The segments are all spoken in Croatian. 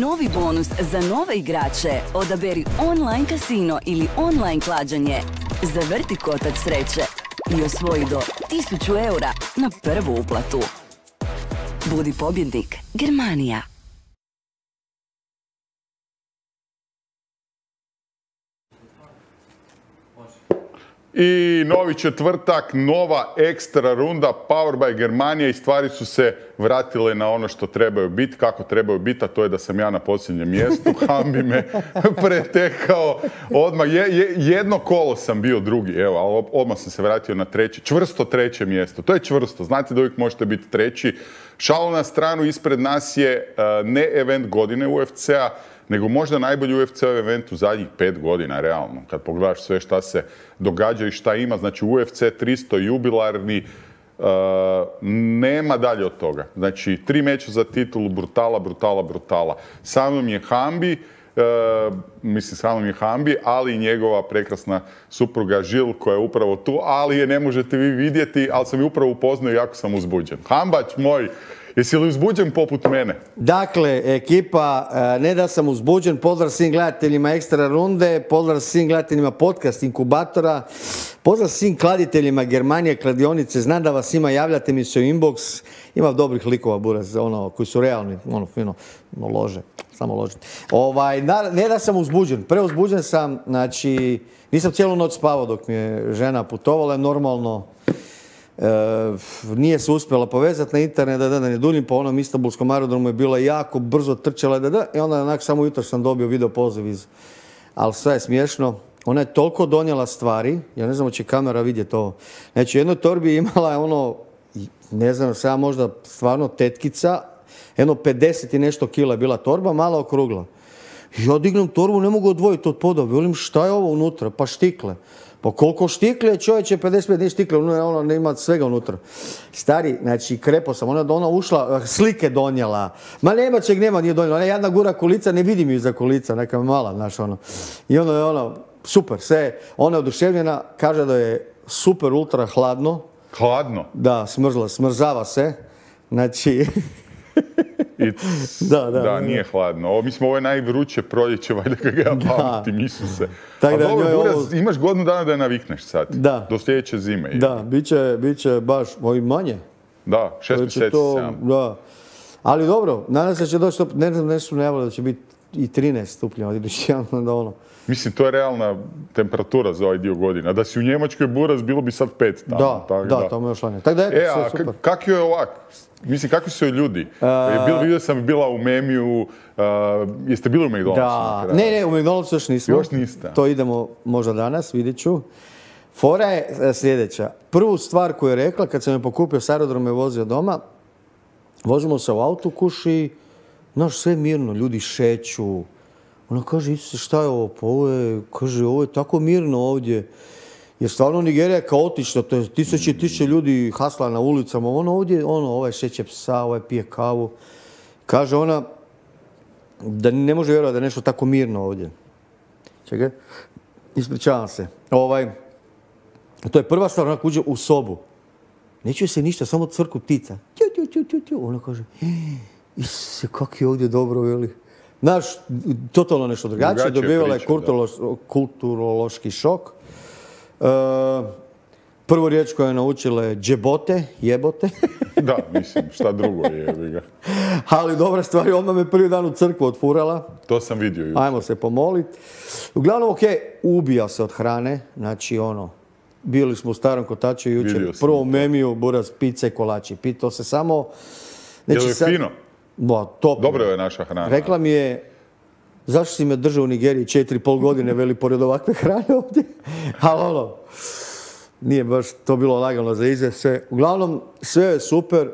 Novi bonus za nove igrače. Odaberi online kasino ili online klađenje. Zavrti kotač sreće i osvoji do 1000 eura na prvu uplatu. Budi pobjednik. Germanija. I novi četvrtak, nova ekstra runda Power by Germanija i stvari su se vratile na ono što trebaju biti, kako trebaju biti, a to je da sam ja na posljednjem mjestu. Hambi me pretekao odmah. jedno kolo sam bio drugi, evo, ali odmah sam se vratio na treće, čvrsto treće mjesto. To je čvrsto, znate da uvijek možete biti treći. Šalo na stranu, ispred nas je eh, ne event godine UFC-a, nego možda najbolji UFC event u zadnjih pet godina, realno. Kad pogledaš sve šta se događa i šta ima, znači UFC 300 jubilarni, uh, nema dalje od toga. Znači, tri meča za titulu, brutala, brutala, brutala. Sa mnom je Hambi, uh, mislim sa mnom je Hambi, ali i njegova prekrasna supruga Žil koja je upravo tu, ali je ne možete vi vidjeti, ali sam je upravo upoznao i jako sam uzbuđen. Hambać moj, Jesi li uzbuđen poput mene? Dakle, ekipa, e, ne da sam uzbuđen, pozdrav svim gledateljima ekstra runde, pozdrav svim gledateljima podcast inkubatora, pozdrav svim kladiteljima Germanije, kladionice, znam da vas ima, javljate mi se u inbox, ima dobrih likova buraz, ono, koji su realni, ono, fino, lože, samo lože. Ovaj, ne da sam uzbuđen, preuzbuđen sam, znači, nisam cijelu noć spavao dok mi je žena putovala, normalno, nije se uspjela povezati na internet, da, da, ne duljim, po onom Istanbulskom aerodromu je bila jako brzo trčala, da, da, i onda onak samo jutro sam dobio video poziv iz, ali sve je smiješno. Ona je toliko donijela stvari, ja ne znam će kamera vidjeti ovo. Znači, u jednoj torbi imala je ono, ne znam, sada možda stvarno tetkica, jedno 50 i nešto kila je bila torba, malo okrugla. Ja dignem torbu, ne mogu odvojiti od poda, velim šta je ovo unutra, pa štikle. Pa koliko štikle, čovječe, 55 nije štikle, ono, ono ne ima svega unutra. Stari, znači, krepo sam, ona, ona ušla, slike donijela. Ma nema čeg nema, nije donijela. Ona jedna gura kulica, ne vidim ju za kulica, neka mala, znaš, ono. I ono je ono, super, sve. Ona je oduševljena, kaže da je super, ultra hladno. Hladno? Da, smrzla, smrzava se. Znači... da, da, da, nije hladno. Ovo, mislim, ovo je najvruće proljeće, valjda kako ja pamtim, se. Tako da, dobro, ovo... imaš godinu dana da je navikneš sad. Da. Do sljedeće zime. Da, bit će, bit će baš ovi manje. Da, šest mjeseci, to, Da. Ali dobro, nadam se će doći, ne znam, nešto najavilo da će biti i 13 stupnjeva idući da ono. Mislim, to je realna temperatura za ovaj dio godina. Da si u Njemačkoj buraz, bilo bi sad pet tamo. Da, tak, da, da, to je još lanje. Tako da e, a kak je ovak? Mislim, kakvi su ljudi? Uh, Bil, vidio sam bila u Memiju, uh, jeste bili u McDonald'su? Da, ne, ne, u McDonald'su još nismo. Još niste. To idemo možda danas, vidjet ću. Fora je e, sljedeća. Prvu stvar koju je rekla, kad sam je pokupio s aerodrome i vozio doma, vozimo se u autu kuši, znaš, sve mirno, ljudi šeću. Ona kaže, Isuse, šta je ovo? Pa ovo je, kaže, ovo je tako mirno ovdje. Jer stvarno Nigerija je kaotična, to je tisuće i tisuće ljudi hasla na ulicama. Ono ovdje, ono, ovaj šeće psa, ovaj pije kavu. Kaže ona da ne može vjerovati da je nešto tako mirno ovdje. Čekaj, ispričavam se. Ovaj, to je prva stvar, onako uđe u sobu. Ne čuje se ništa, samo cvrku ptica. Ona kaže, Isuse, kak je ovdje dobro, veli. Znaš, totalno nešto drugačije. Dobivala je kulturološki šok. E, prvu riječ koju je naučila je džebote, jebote. da, mislim, šta drugo je. Ga. Ali dobra stvar je, odmah me prvi dan u crkvu otfurala. To sam vidio jučer. Ajmo se pomolit. Uglavnom, ok, ubija se od hrane. Znači, ono, bili smo u starom kotaču jučer. Prvo memiju, buraz, pice, kolači. Pitao se samo... Znači, je li fino? Ba, top. Dobro je naša hrana. Rekla mi je, zašto si me držao u Nigeriji četiri pol godine, veli, pored ovakve hrane ovdje. Ali ono, nije baš to bilo lagano za ize sve. Uglavnom, sve je super.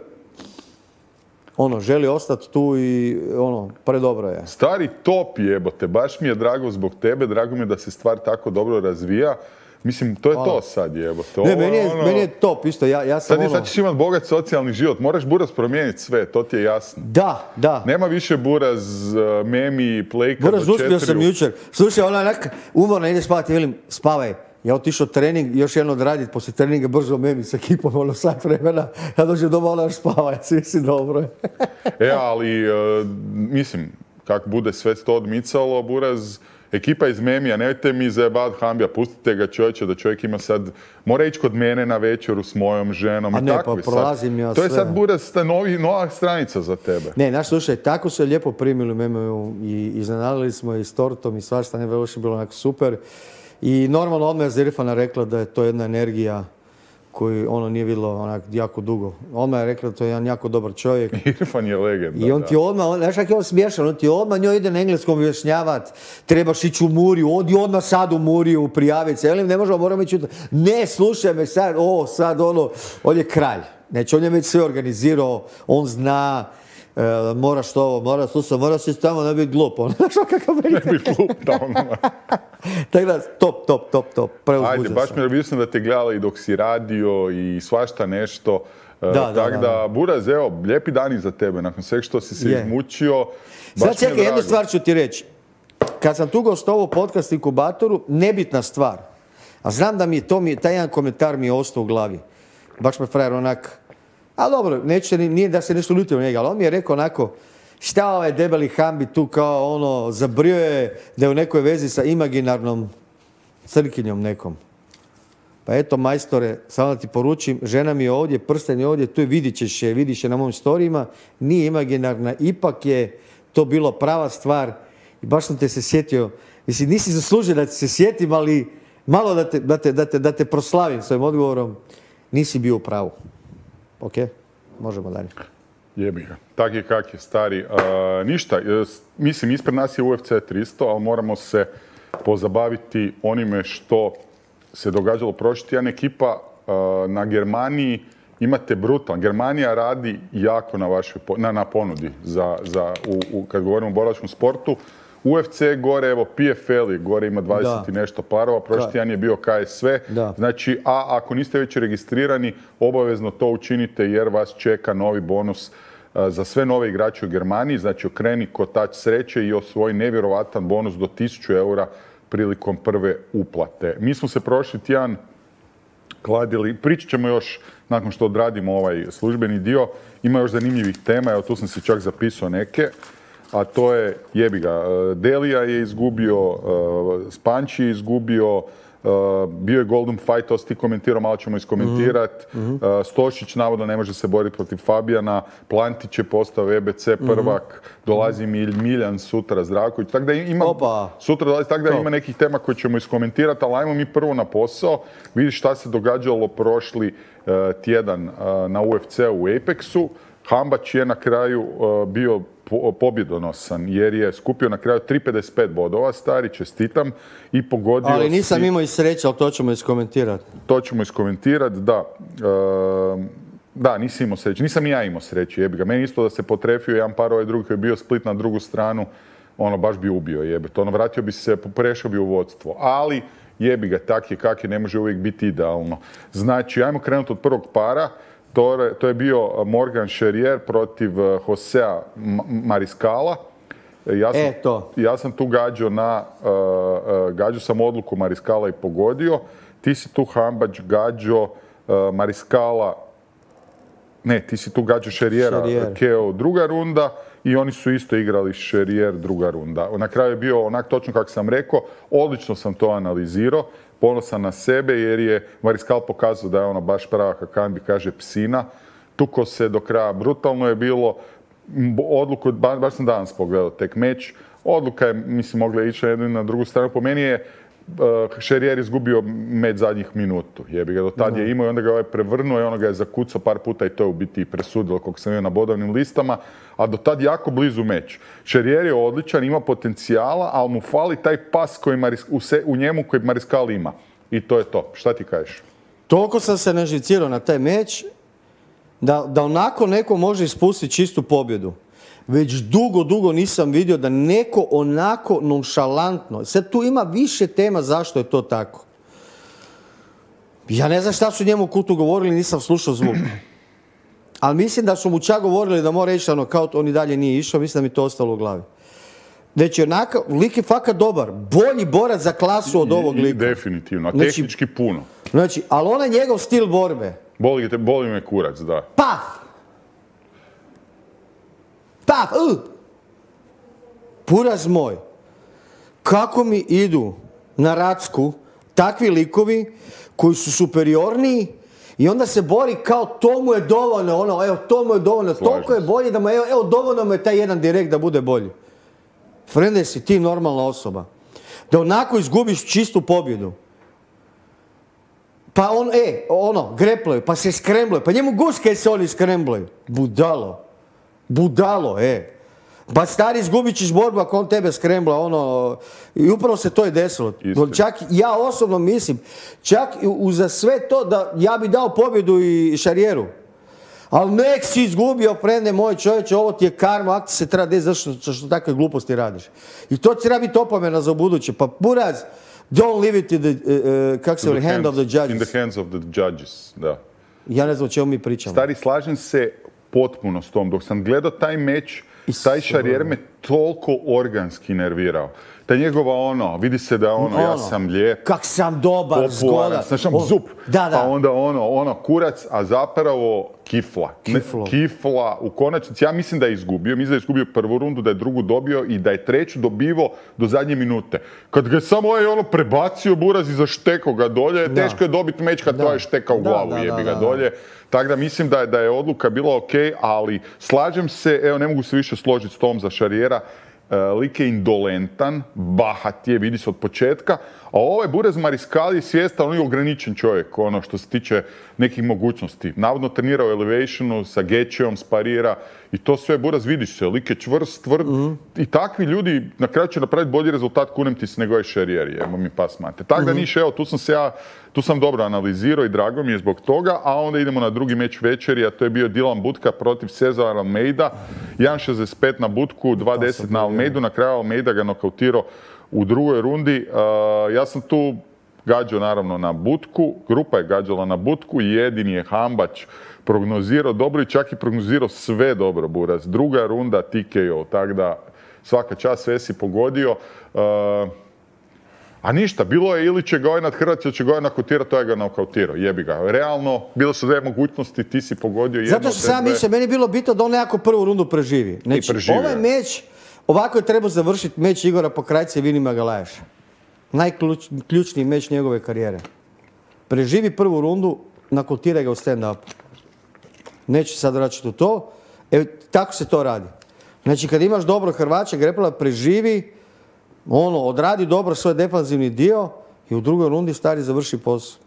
Ono, želi ostati tu i ono, predobro je. Stari top jebote, baš mi je drago zbog tebe, drago mi je da se stvar tako dobro razvija. Mislim, to je to sad, jebo. To ne, meni je, ono... meni je top isto. Ja, ja sam sad, ono... sad ćeš imat bogat socijalni život. Moraš buraz promijeniti sve, to ti je jasno. Da, da. Nema više buraz, uh, memi, plejka Buraz uspio sam jučer. Slušaj, ona onak umorna ide spavati, velim, spavaj. Ja otišao trening, još jedno odraditi, poslije treninga brzo memi sa ekipom, ono sat vremena. Ja dođem doma, ona još spava, ja si dobro. e, ali, uh, mislim, kak bude sve to odmicalo, Buraz, ekipa iz Memija, nemojte mi zajebat Hambija, pustite ga čovječe da čovjek ima sad, mora ići kod mene na večeru s mojom ženom A i ne, tako pa prolazim ja To je sad novi, nova stranica za tebe. Ne, znaš, slušaj, tako su je lijepo primili u MMU i iznenadili smo i s tortom i svašta, ne je bilo onako super. I normalno odmah je Zirfana rekla da je to jedna energija koju ono nije vidjelo onak jako dugo. Odmah je rekla da to je jedan jako dobar čovjek. Irfan je legenda. I on ti odmah, on, znaš kak je on smiješan, on ti odmah njoj ide na engleskom objašnjavat, trebaš ići u Muriju, odi odmah sad u Muriju, prijaviti se, ne možemo, moramo ići u... Ne, slušaj me sad, o, sad ono, on je kralj. Znači, on je već sve organizirao, on zna, e, moraš to ovo, moraš slušaj, moraš se tamo ne biti glup, ono, znaš kakav Ne bi klub tamo. Tako da, top, top, top, top, preuzbuđen Ajde, baš mi je sam da te gledala i dok si radio i svašta nešto. E, Da, da, da, da, Buraz, evo, lijepi dani za tebe, nakon sveg što si se Je. izmučio. Sad je čekaj, jednu stvar ću ti reći. Kad sam tu gostovao podcast inkubatoru, nebitna stvar. A znam da mi je to, mi, taj jedan komentar mi je ostao u glavi. Baš me frajer onak... A dobro, neće, ni- nije da se nešto ljutio njega, ali on mi je rekao onako, šta ovaj debeli Hambi tu kao ono, zabrio je da je u nekoj vezi sa imaginarnom crkinjom nekom. Pa eto, majstore, samo da ti poručim, žena mi je ovdje, prsten je ovdje, tu je, vidit ćeš je, vidiš je na mojim storijima, nije imaginarna, ipak je to bilo prava stvar i baš sam te se sjetio, mislim, nisi zaslužio da ti se sjetim, ali malo da te, da te, da te, da te proslavim svojim odgovorom, nisi bio u pravu. Ok, možemo dalje. Jebi ga. Tak je kak je, stari. Ništa, e, mislim, ispred nas je UFC 300, ali moramo se pozabaviti onime što se događalo prošli tjedan. Ekipa a, na Germaniji imate brutalno. Germanija radi jako na vašoj na, na ponudi za, za u, kad govorimo o borilačkom sportu. UFC gore, evo PFL je gore, ima 20 Da. i nešto parova, prošli Da. tjedan je bio KSV. Da. Znači, a ako niste već registrirani, obavezno to učinite jer vas čeka novi bonus a, za sve nove igrače u Germaniji. Znači, okreni kotač sreće i osvoji nevjerovatan bonus do 1000 eura prilikom prve uplate. Mi smo se prošli tjedan kladili, pričat ćemo još nakon što odradimo ovaj službeni dio. Ima još zanimljivih tema, evo tu sam si čak zapisao neke, a to je, jebi ga, e, Delija je izgubio, e, Spanči je izgubio, e, bio je Golden Fight, to si ti komentirao, malo ćemo iskomentirati. Stošić navodno ne može se boriti protiv Fabijana, Plantić je postao VBC prvak, dolazi Milj, Miljan sutra, Zdravković, tako da ima, Opa. sutra dolazi, tako da ima nekih tema koje ćemo iskomentirati, ali ajmo mi prvo na posao, vidi šta se događalo prošli tjedan na UFC u Apexu. Hambać je na kraju bio po- pobjedonosan jer je skupio na kraju 3,55 bodova, stari, čestitam, i pogodio Ali nisam imao i sreće, ali to ćemo iskomentirati. to ćemo iskomentirati, da. E, da, nisi imao sreće. Nisam ni ja imao sreće, jebi ga. Meni isto da se potrefio jedan par ovaj drugi koji je bio split na drugu stranu, ono, baš bi ubio, jebi. To ono, vratio bi se, prešao bi u vodstvo. Ali, jebi ga, tak je kak je, ne može uvijek biti idealno. Znači, ajmo krenuti od prvog para. To, je- to je bio Morgan Charrier protiv eh, Josea M- Mariskala. E, Ja sam, E, to. ja sam tu gađao na, uh, gađao sam odluku Mariskala i pogodio. Ti si tu Hambać gađao uh, Mariskala, ne, ti si tu gađao Šerijera, Šerijer. KO druga runda i oni su isto igrali Šerijer druga runda. Na kraju je bio onak točno kako sam rekao, odlično sam to analizirao, ponosan na sebe jer je Mariskal pokazao da je ono baš prava, kako bi kaže, psina. Tuko se do kraja, brutalno je bilo, odluku, ba- baš sam danas pogledao tek meč, odluka je, mislim, mogla ići na jednu i na drugu stranu. Po meni je Šerijer izgubio meč zadnjih minutu. Jebi ga, do tad je imao i onda ga je ovaj prevrnuo i onda ga je zakucao par puta i to je u biti presudilo koliko sam vidio na bodovnim listama, a do tad jako blizu meč. Šerijer je odličan, ima potencijala, ali mu fali taj pas koji Maris- u, se- u njemu koji Mariskal ima. I to je to. Šta ti kažeš? Toliko sam se naživcirao na taj meč da, da onako neko može ispustiti čistu pobjedu. Već dugo, dugo nisam vidio da neko onako nonšalantno, sad tu ima više tema zašto je to tako. Ja ne znam šta su njemu u kutu govorili, nisam slušao zvuk. Ali mislim da su mu čak govorili da mora ići na nokaut, on i dalje nije išao, mislim da mi to ostalo u glavi. Znači, onako, lik je fakat dobar, bolji borac za klasu od ovog lika. Definitivno, a Znači- tehnički puno. Znači, ali onaj njegov stil borbe, Boli, te, boli me kurac, da. Paf! Paf! Uh! Puraz moj, kako mi idu na Racku takvi likovi koji su superiorniji i onda se bori kao to mu je dovoljno, ono, evo, to mu je dovoljno, Slažem toliko je bolje da mu, evo, evo, dovoljno mu je taj jedan direkt da bude bolji. Frende, si ti normalna osoba. Da onako izgubiš čistu pobjedu. Pa on, e, ono, greplaju, pa se skremblaju, pa njemu guske se oni skremblaju. Budalo. Budalo, e. Pa stari izgubit ćeš borbu ako on tebe skrembla, ono, i upravo se to je desilo. Čak ja osobno mislim, čak uza sve to da ja bi dao pobjedu i Šarijeru. Ali nek si izgubio, frende moj čovječe, ovo ti je karma, ak ti se treba desiti zašto što takve gluposti radiš. I to ti treba biti opomena za buduće. Pa buraz, don't leave it in the, uh, kak se hand of the judges. In the hands of the judges, da. Ja ne znam o čemu mi pričamo. Stari, slažem se potpuno s tom. Dok sam gledao taj meč, taj šarijer me toliko organski nervirao. Ta njegova ono, vidi se da je ono, ja Ono, sam lijep, Kak sam dobar, popularan, zgodan. znaš, sam On- zup, Da, da. pa onda ono, ono, kurac, a zapravo kifla. Kiflo. kifla, u konačnici, ja mislim da je izgubio, mislim da je izgubio prvu rundu, da je drugu dobio i da je treću dobivo do zadnje minute. Kad ga je samo ovaj ono prebacio buraz i zašteko ga dolje, Da. teško je dobiti meč kad Da. to je šteka u glavu, da, da, jebi ga da, da. dolje. Tako da mislim da je, da je odluka bila ok, ali slažem se, evo ne mogu se više složiti s tom za Šarijera, e, lik je indolentan, bahat je, vidi se od početka, a ovaj Burez Mariskali je svjestan, on je ograničen čovjek, ono što se tiče nekih mogućnosti. Navodno trenira u Elevationu, sa Gečijom sparira i to sve Buraz vidiš se, lik je čvrst, tvrd i takvi ljudi na kraju će napraviti bolji rezultat, kunem ti se nego je Šarijer, jebo mi pas mate. Tako da niš, evo, tu sam se ja, tu sam dobro analizirao i drago mi je zbog toga, a onda idemo na drugi meč večeri, a to je bio Dylan Butka protiv Cezara Almeida. 1.65 na Butku, 2.10 na Almeidu, na kraju Almeida ga nokautirao u drugoj rundi. Uh, ja sam tu gađao naravno na Butku, grupa je gađala na Butku, jedini je Hambač prognozirao dobro i čak i prognozirao sve dobro, Buraz. Druga runda TKO, tako da svaka čast sve si pogodio. Uh, a ništa, bilo je ili će ga ovaj ili će ga ovaj nakautirati, to je ga nakautirao, jebi ga. Realno, bilo su dvije mogućnosti, ti si pogodio jednu Zato što sam dve. mislio, meni je bilo bitno da on nekako prvu rundu preživi. Znači, preživio ovaj je. meč, ovako je trebao završiti meč Igora Pokrajca i Vini Magalaješa. Najključniji meč njegove karijere. Preživi prvu rundu, nakautiraj ga u stand-up. Neću sad vraćati u to. E, tako se to radi. Znači, kad imaš dobro Hrvaća, Grepala preživi, ono, odradi dobro svoj defanzivni dio i u drugoj rundi stari završi posao.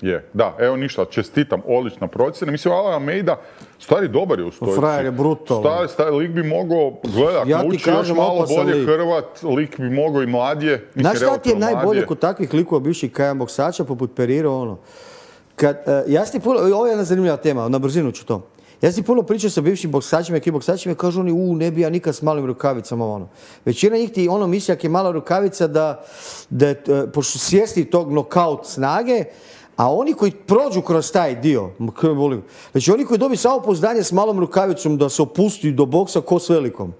Je, da, evo ništa, čestitam, odlična procjena. Mislim, Alan Almeida, stari dobar je u stojici. Frajer je brutalan. Stari, stari, lik bi mogao, gledak, Ja nauči još malo bolje lik. Hrvat, lik bi mogao i mladije. Znaš šta ti je najbolje kod takvih likova bivših kajan boksača poput Periro ono? Kad, e, ja ti puno, ovo je jedna zanimljiva tema, na brzinu ću to. Ja ti puno pričao sa bivšim boksačima i boksačima i kažu oni, u, ne bi ja nikad s malim rukavicama ono. Većina njih ti ono misli ako je mala rukavica da, da e, pošto svjesni tog nokaut snage, a oni koji prođu kroz taj dio, znači oni koji dobiju samo pouzdanje s malom rukavicom da se opusti do boksa ko s velikom.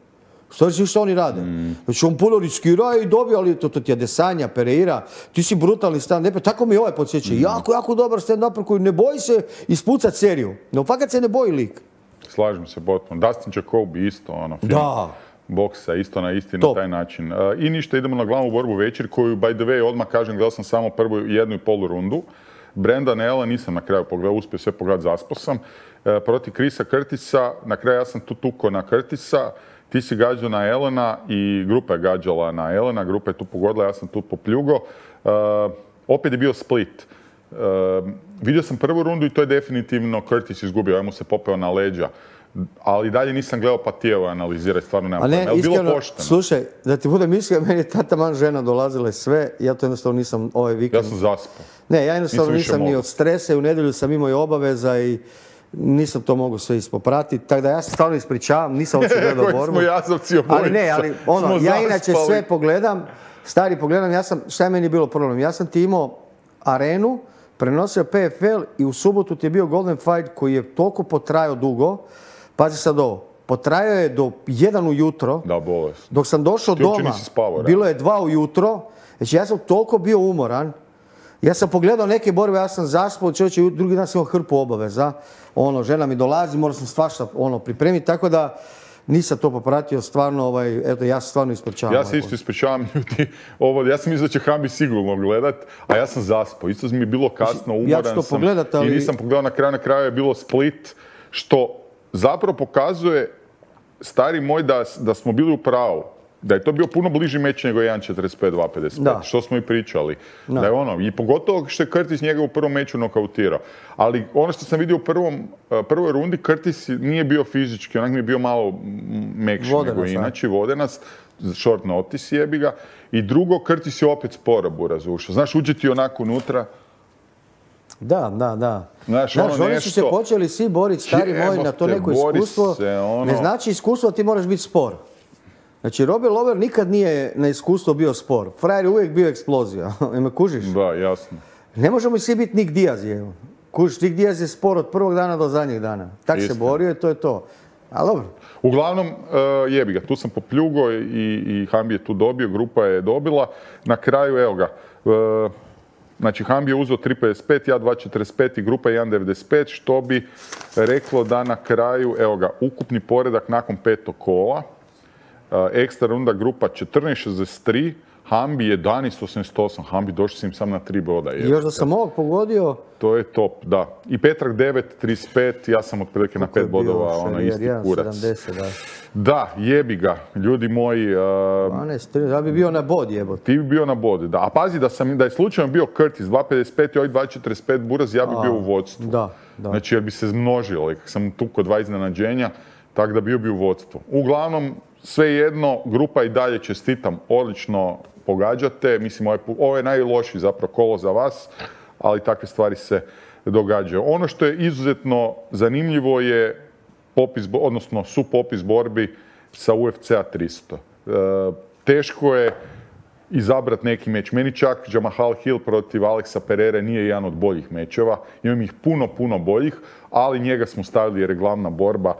Stvari si što oni rade. Znači on puno riskira i dobio, ali to, to ti je Desanja, Pereira, ti si brutalni stand-up, tako mi ovaj podsjeća. Jako, jako dobar stand-up koji ne boji se ispucat seriju. No fakat se ne boji lik. Slažem se potpuno. Dustin Jacobi isto, ono, film. Da. Boksa, isto na isti na taj način. E, I ništa, idemo na glavnu borbu večer, koju, by the way, odmah kažem, gledao sam samo prvu jednu i polu rundu. Brenda Ella nisam na kraju pogledao, uspio sve pogledati, zaspao sam. E, protiv Krisa Curtisa, na kraju ja sam tu tuko na Curtisa, ti si gađao na Elena i grupa je gađala na Elena, grupa je tu pogodila, ja sam tu popljugo. E, opet je bio split. E, vidio sam prvu rundu i to je definitivno Curtis izgubio, ja se popeo na leđa. Ali dalje nisam gledao pa tijelo analizirati, stvarno nema A ne, pojma. Jel bilo iskreno, pošteno? slušaj, da ti budem iskren, meni je tata man žena dolazile sve, ja to jednostavno nisam ovaj Ja vikend. sam zaspao. Ne, ja jednostavno Nisam nisam ni od stresa i u nedjelju sam imao i obaveza i nisam to mogao sve ispopratiti. Tako da ja se stvarno ispričavam, nisam uopće gledao borbu. smo jazovci. Ali ne, ali ono, Smo ja inače sve pogledam, stari pogledam, ja sam, šta je meni bilo problem? Ja sam ti imao arenu, prenosio PFL i u subotu ti je bio Golden Fight koji je toliko potrajao dugo. Pazi sad ovo, potrajao je do 1 ujutro. Da, bolest. Dok sam došao Ti doma, bilo je dva ujutro, znači ja sam toliko bio umoran, ja sam pogledao neke borbe, ja sam zaspao, čovječe, drugi dan sam imao hrpu obaveza, ono, žena mi dolazi, morao sam svašta ono, pripremiti, tako da nisam to popratio, stvarno, ovaj, eto, ja se stvarno ispričavam. Ja se isto ispričavam ljudi, ovo, ja sam mislio da će Hambi sigurno gledat, a ja sam zaspao. Isto mi je bilo kasno, umoran ja ću to sam pogledat, ali- i nisam pogledao na kraju, na kraju je bilo Split, što zapravo pokazuje, stari moj, da, da smo bili u pravu. Da je to bio puno bliži meč nego 1.45-2.55, Da. što smo i pričali. Da. Da. je ono, i pogotovo što je Curtis njega u prvom meču nokautirao. Ali ono što sam vidio u prvom, eh, prvoj rundi, Curtis nije bio fizički, onak mi je bio malo mekši nego inače, vodenas, short notice jebi ga. I drugo, Curtis je opet sporo buraz ušao. Znaš, uđe ti onako unutra, Da, da, da. Znaš, ono oni su se počeli svi boriti, stari moj, na to neko iskustvo. se, ono- Ne znači iskustvo, ti moraš biti spor. Znači, Robbie Lover nikad nije na iskustvo bio spor. Frajer je uvijek bio eksplozija. Me kužiš? da, jasno. Ne možemo svi biti Nick Diaz, je. Kužiš, Nick Diaz je spor od prvog dana do zadnjeg dana. Tak se borio i to je to. Ali dobro, Uglavnom, eh, jebi ga, tu sam popljugo i, i Hambi je tu dobio, grupa je dobila. Na kraju, evo ga, eh, znači Hambi je uzeo 3.55, ja 2.45 i grupa 1.95, što bi reklo da na kraju, evo ga, ukupni poredak nakon petog kola, eh, ekstra runda grupa 14.63, Hambi 11.88, Hambi došli sam im sam na tri boda. jebi još da sam ovog pogodio, To je top, da. I Petrak 9.35, ja sam otprilike na pet bodova, Ferrier, isti 1,70, kurac. da. Da, jebi ga, ljudi moji, uh, 12, 13, ja bi bio na bod jebote. ti bi bio na bodi. Da. A pazi da sam, da je slučajno bio Curtis 2.55 i ovaj 2.45 buraz, ja bi bio u vodstvu. Da, da. Znači jer bi se množilo, kak sam tu kod dva iznenađenja, tako da bio bi u vodstvu. Uglavnom, svejedno, grupa i dalje čestitam, odlično pogađate. Mislim, ovaj pu- ovo je najlošiji zapravo kolo za vas, ali takve stvari se događaju. Ono što je izuzetno zanimljivo je popis, odnosno su popis borbi sa UFC-a 300. E, teško je izabrati neki meč. Meni čak Jamahal Hill protiv Aleksa Pereira nije jedan od boljih mečeva. Imam ih puno, puno boljih, ali njega smo stavili jer je glavna borba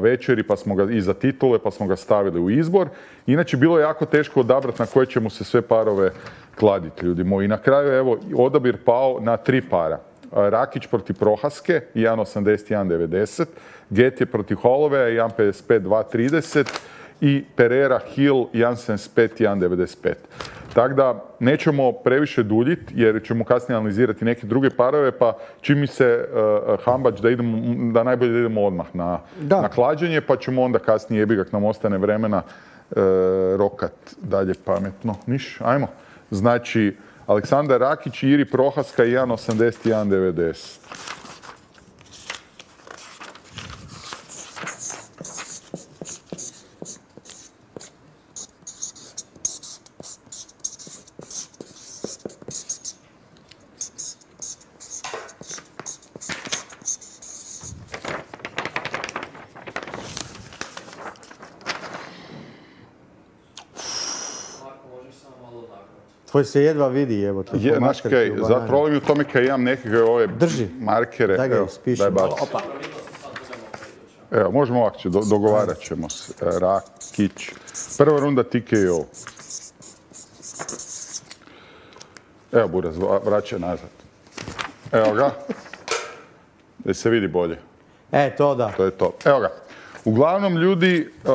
večeri, pa smo ga i za titule, pa smo ga stavili u izbor. Inače, bilo je jako teško odabrati na koje ćemo se sve parove kladiti, ljudi moji. I na kraju, evo, odabir pao na tri para. Rakić protiv Prohaske, 1.80, 1.90. Getje protiv Hollowaya, 1.55, 2.30 i Pereira Hill 1.75 1.95. Tako da nećemo previše duljiti jer ćemo kasnije analizirati neke druge parove pa čini mi se uh, hambać da, idemo, da najbolje da idemo odmah na, Da. na klađenje pa ćemo onda kasnije jebi ga ak nam ostane vremena uh, rokat dalje pametno. Niš, ajmo. Znači, Aleksandar Rakić i Iri Prohaska 1.80 1.90. malo. Tvoj se jedva vidi jebote. Je, po znaš kaj, za je u tome kaj imam nekakve ove Drži. markere. Daj ga Evo, ispiši daj baci. Opa. Evo, možemo ovako, će, do- dogovarat ćemo se. E, Rakić. Prva runda TKO. Evo, Buraz, vra- vraća nazad. Evo ga. Da se vidi bolje. E, to da. To je to. Evo ga. Uglavnom, ljudi, e,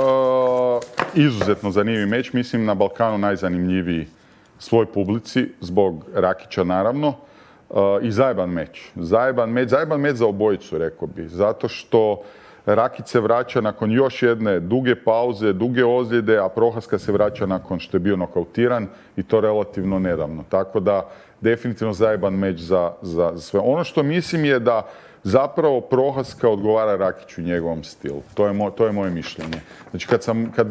izuzetno zanimljiv meč. Mislim na Balkanu najzanimljiviji svoj publici, zbog Rakića naravno. E, I zajeban meč. Zajeban meč, zajeban meč za obojicu, rekao bi. Zato što Rakić se vraća nakon još jedne duge pauze, duge ozljede, a Prohaska se vraća nakon što je bio nokautiran i to relativno nedavno. Tako da, definitivno zajeban meč za, za sve. Ono što mislim je da zapravo Prohaska odgovara Rakiću u njegovom stilu. To je, mo- to je moje mišljenje. Znači kad sam, kad,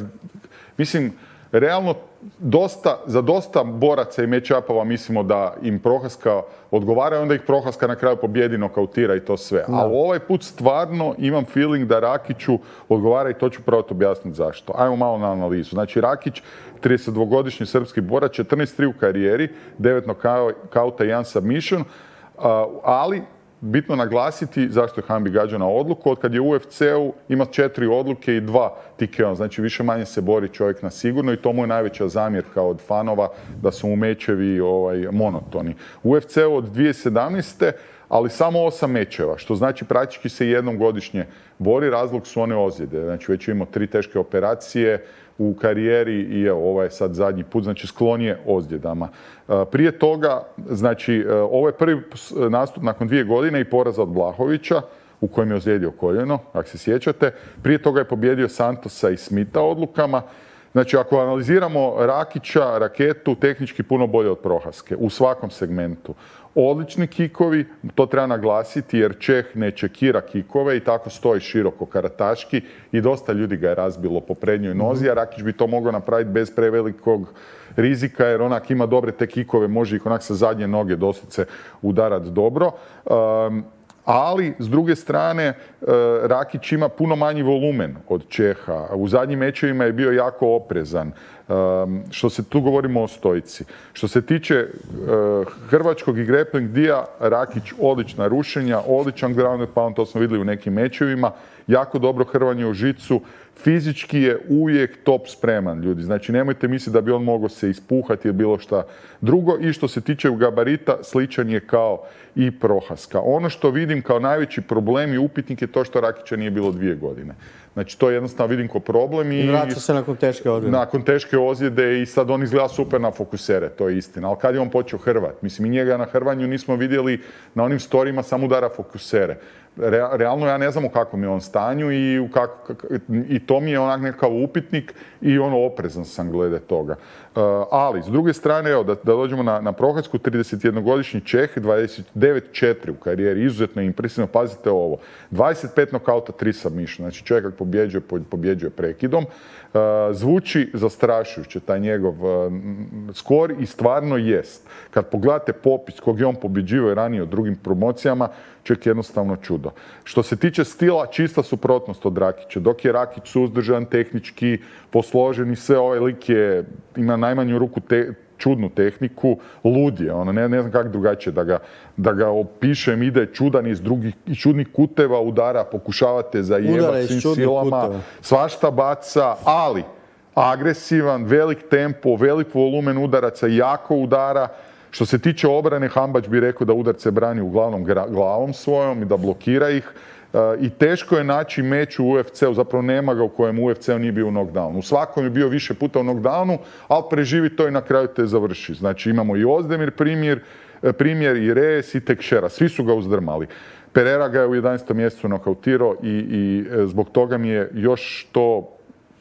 mislim, realno dosta, za dosta boraca i match-upova mislimo da im Prohaska odgovara i onda ih Prohaska na kraju pobjedi, nokautira i to sve. Ali ovaj put stvarno imam feeling da Rakiću odgovara i to ću prvo objasniti zašto. Ajmo malo na analizu. Znači Rakić, 32-godišnji srpski borac, 14-3 u karijeri, 9 nokauta i 1 submission, ali bitno naglasiti zašto je Hambi gađa na odluku. Od kad je u UFC-u ima četiri odluke i dva TKO. Znači više manje se bori čovjek na sigurno i to mu je najveća zamjerka od fanova da su mu mečevi ovaj, monotoni. U UFC-u od 2017. ali samo osam mečeva, što znači praktički se jednom godišnje bori, razlog su one ozljede. Znači već imamo tri teške operacije u karijeri i evo, ovo je sad zadnji put, znači sklon je ozljedama. E, prije toga, znači, e, ovo je prvi nastup nakon dvije godine i poraza od Blahovića, u kojem je ozlijedio koljeno, ako se sjećate. Prije toga je pobjedio Santosa i Smita odlukama. Znači, ako analiziramo Rakića, raketu, tehnički puno bolje od Prohaske, u svakom segmentu. Odlični kikovi, to treba naglasiti jer Čeh ne čekira kikove i tako stoji široko karataški i dosta ljudi ga je razbilo po prednjoj nozi, a Rakić bi to mogao napraviti bez prevelikog rizika jer onak ima dobre te kikove, može ih onak sa zadnje noge doslovce udarat dobro. Um, ali s druge strane e, Rakić ima puno manji volumen od Čeha. U zadnjim mečevima je bio jako oprezan. Što se tu govorimo o stojici. Što se tiče e, hrvačkog i grappling dija, Rakić odlična rušenja, odličan ground pound, to smo vidjeli u nekim mečevima, jako dobro hrvanje u žicu, fizički je uvijek top spreman, ljudi. Znači, nemojte misliti da bi on mogao se ispuhati ili bilo šta drugo. I što se tiče gabarita, sličan je kao i Prohaska. Ono što vidim kao najveći problem i upitnik je to što Rakića nije bilo dvije godine. Znači to jednostavno vidim kao problem. I vraća se nakon teške ozljede. Nakon teške ozljede i sad on izgleda super na fokusere, to je istina. Ali kad je on počeo hrvat? Mislim, mi njega na hrvanju nismo vidjeli na onim storima samo udara fokusere realno ja ne znam u kakvom je on stanju i, u i to mi je onak nekakav upitnik i ono oprezan sam glede toga. Uh, ali, s druge strane, evo, da, da dođemo na, na Prohadsku, 31-godišnji Čeh, 29-4 u karijeri, izuzetno impresivno, pazite ovo, 25 nokauta, 3 submission, znači čovjek kako pobjeđuje, pobjeđuje prekidom, zvuči zastrašujuće taj njegov uh, skor i stvarno jest. Kad pogledate popis kog je on pobjeđivao ranije u drugim promocijama, čovjek jednostavno čudo. Što se tiče stila, čista suprotnost od Rakića. Dok je Rakić suzdržan, tehnički posložen i sve, ovaj lik je, ima najmanju ruku čudnu tehniku, lud je, ono, ne, ne znam kako drugačije da ga, da ga opišem, ide čudan iz drugih i čudnih kuteva, udara, pokušavate zajebati svim silama, kuteva. svašta baca, ali agresivan, velik tempo, velik volumen udaraca, jako udara, što se tiče obrane, Hambać bi rekao da udarce brani uglavnom glavom svojom i da blokira ih. I teško je naći meč u UFC-u, zapravo nema ga u kojem UFC-u nije bio u knockdownu. U svakom je bio više puta u knockdownu, ali preživi to i na kraju te završi. Znači imamo i Ozdemir primjer, e, primjer i Reyes i Tekšera. Svi su ga uzdrmali. Pereira ga je u 11. mjesecu nokautirao i, i e, zbog toga mi je još to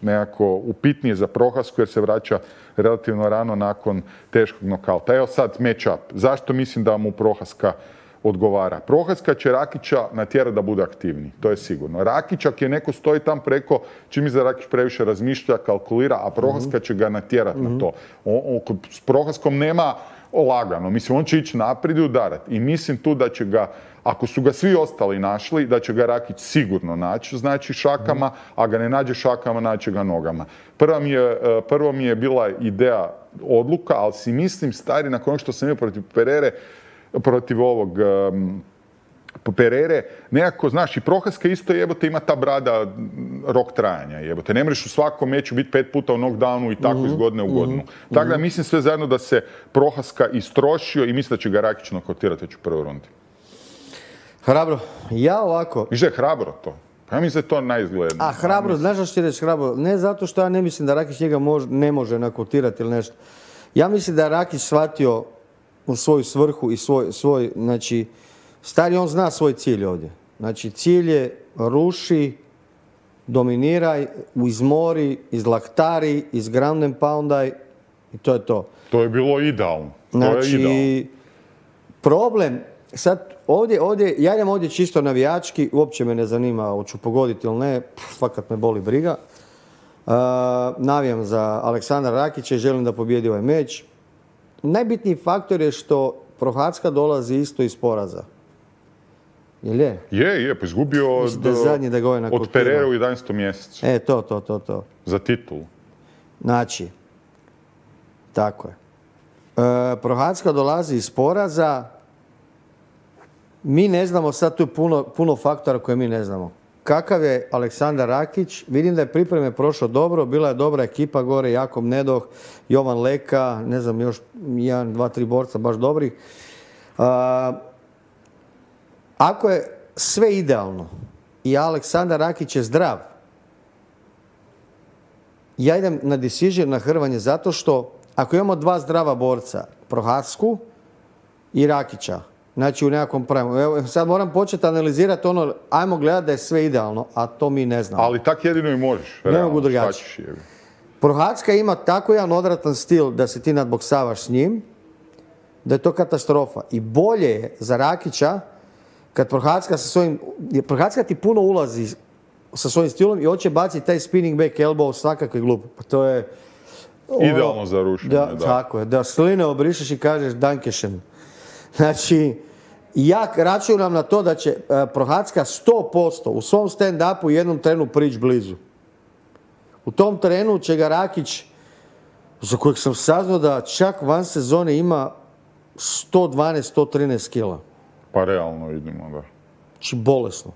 nekako upitnije za Prohasku jer se vraća relativno rano nakon teškog nokauta. Evo sad match up. Zašto mislim da mu Prohaska odgovara? Prohaska će Rakića natjerati da bude aktivni, to je sigurno. Rakić ako je neko stoji tam preko, čim za Rakić previše razmišlja, kalkulira, a Prohaska će ga natjerati na to. s Prohaskom nema lagano. Mislim, on će ići naprijed i udarati. I mislim tu da će ga ako su ga svi ostali našli, da će ga Rakić sigurno naći, znači šakama, a ga ne nađe šakama, naće ga nogama. E, prvo mi je bila ideja odluka, ali si mislim, stari, nakon što sam imao protiv Perere, protiv ovog Perere, nekako, znaš, i Prohaska isto jebote ima ta brada rok trajanja, jebote. Ne mreš u svakom meču biti pet puta u knockdownu i tako iz mhm, godine u godinu. Mhm, tako da mhm. mislim sve zajedno da se Prohaska istrošio i mislim da će ga Rakić nokotirati već u prvoj rundi. Hrabro. Ja ovako... Više je hrabro to. Pa ja mislim da je to najizglednije. A hrabro, znaš što ću reći hrabro? Ne zato što ja ne mislim da Rakić njega ne može nakotirati ili nešto. Ja mislim da je Rakić shvatio u svoju svrhu i svoj, svoj, znači, stari on zna svoj cilj ovdje. Znači, cilj je ruši, dominiraj, izmori, izlaktari, and poundaj i to je to. To je bilo idealno. Znači, problem, sad Ovdje, ovdje, ja idem ovdje čisto navijački, uopće me ne zanima hoću pogoditi ili ne, fakat me boli briga. Uh, navijam za Aleksandra Rakića i želim da pobjedi ovaj meč. Najbitniji faktor je što Prohacka dolazi isto iz poraza. Jel je? Je, je, pa izgubio od, zadnji da ga ovaj od Pereira u 11. mjesecu. E, to, to, to, to. Za titulu. Znači, tako je. Uh, Prohacka dolazi iz poraza, mi ne znamo, sad tu je puno, puno faktora koje mi ne znamo. Kakav je Aleksandar Rakić? Vidim da je pripreme prošlo dobro, bila je dobra ekipa gore, Jakob Nedoh, Jovan Leka, ne znam, još jedan, dva, tri borca baš dobri. ako je sve idealno i Aleksandar Rakić je zdrav, ja idem na decision na hrvanje zato što ako imamo dva zdrava borca, Prohasku i Rakića, znači u nekakvom pravilu. Evo, sad moram početi analizirati ono, ajmo gledati da je sve idealno, a to mi ne znamo. Ali tak jedino i možeš. Ne mogu drugačije. Prohacka ima tako jedan odvratan stil da se ti nadboksavaš s njim, da je to katastrofa. I bolje je za Rakića kad Prohacka sa svojim... Prohacka ti puno ulazi sa svojim stilom i hoće baciti taj spinning back elbow svakakve glup. Pa to je... ono- Idealno za rušenje, da, da. Tako je, da sline obrišeš i kažeš dankešen. Znači, ja računam na to da će e, Prohacka 100% u svom stand-upu u jednom trenu prići blizu. U tom trenu će ga Rakić, za kojeg sam saznao da čak van sezone ima 112-113 kila. Pa realno vidimo, da. Znači bolesno.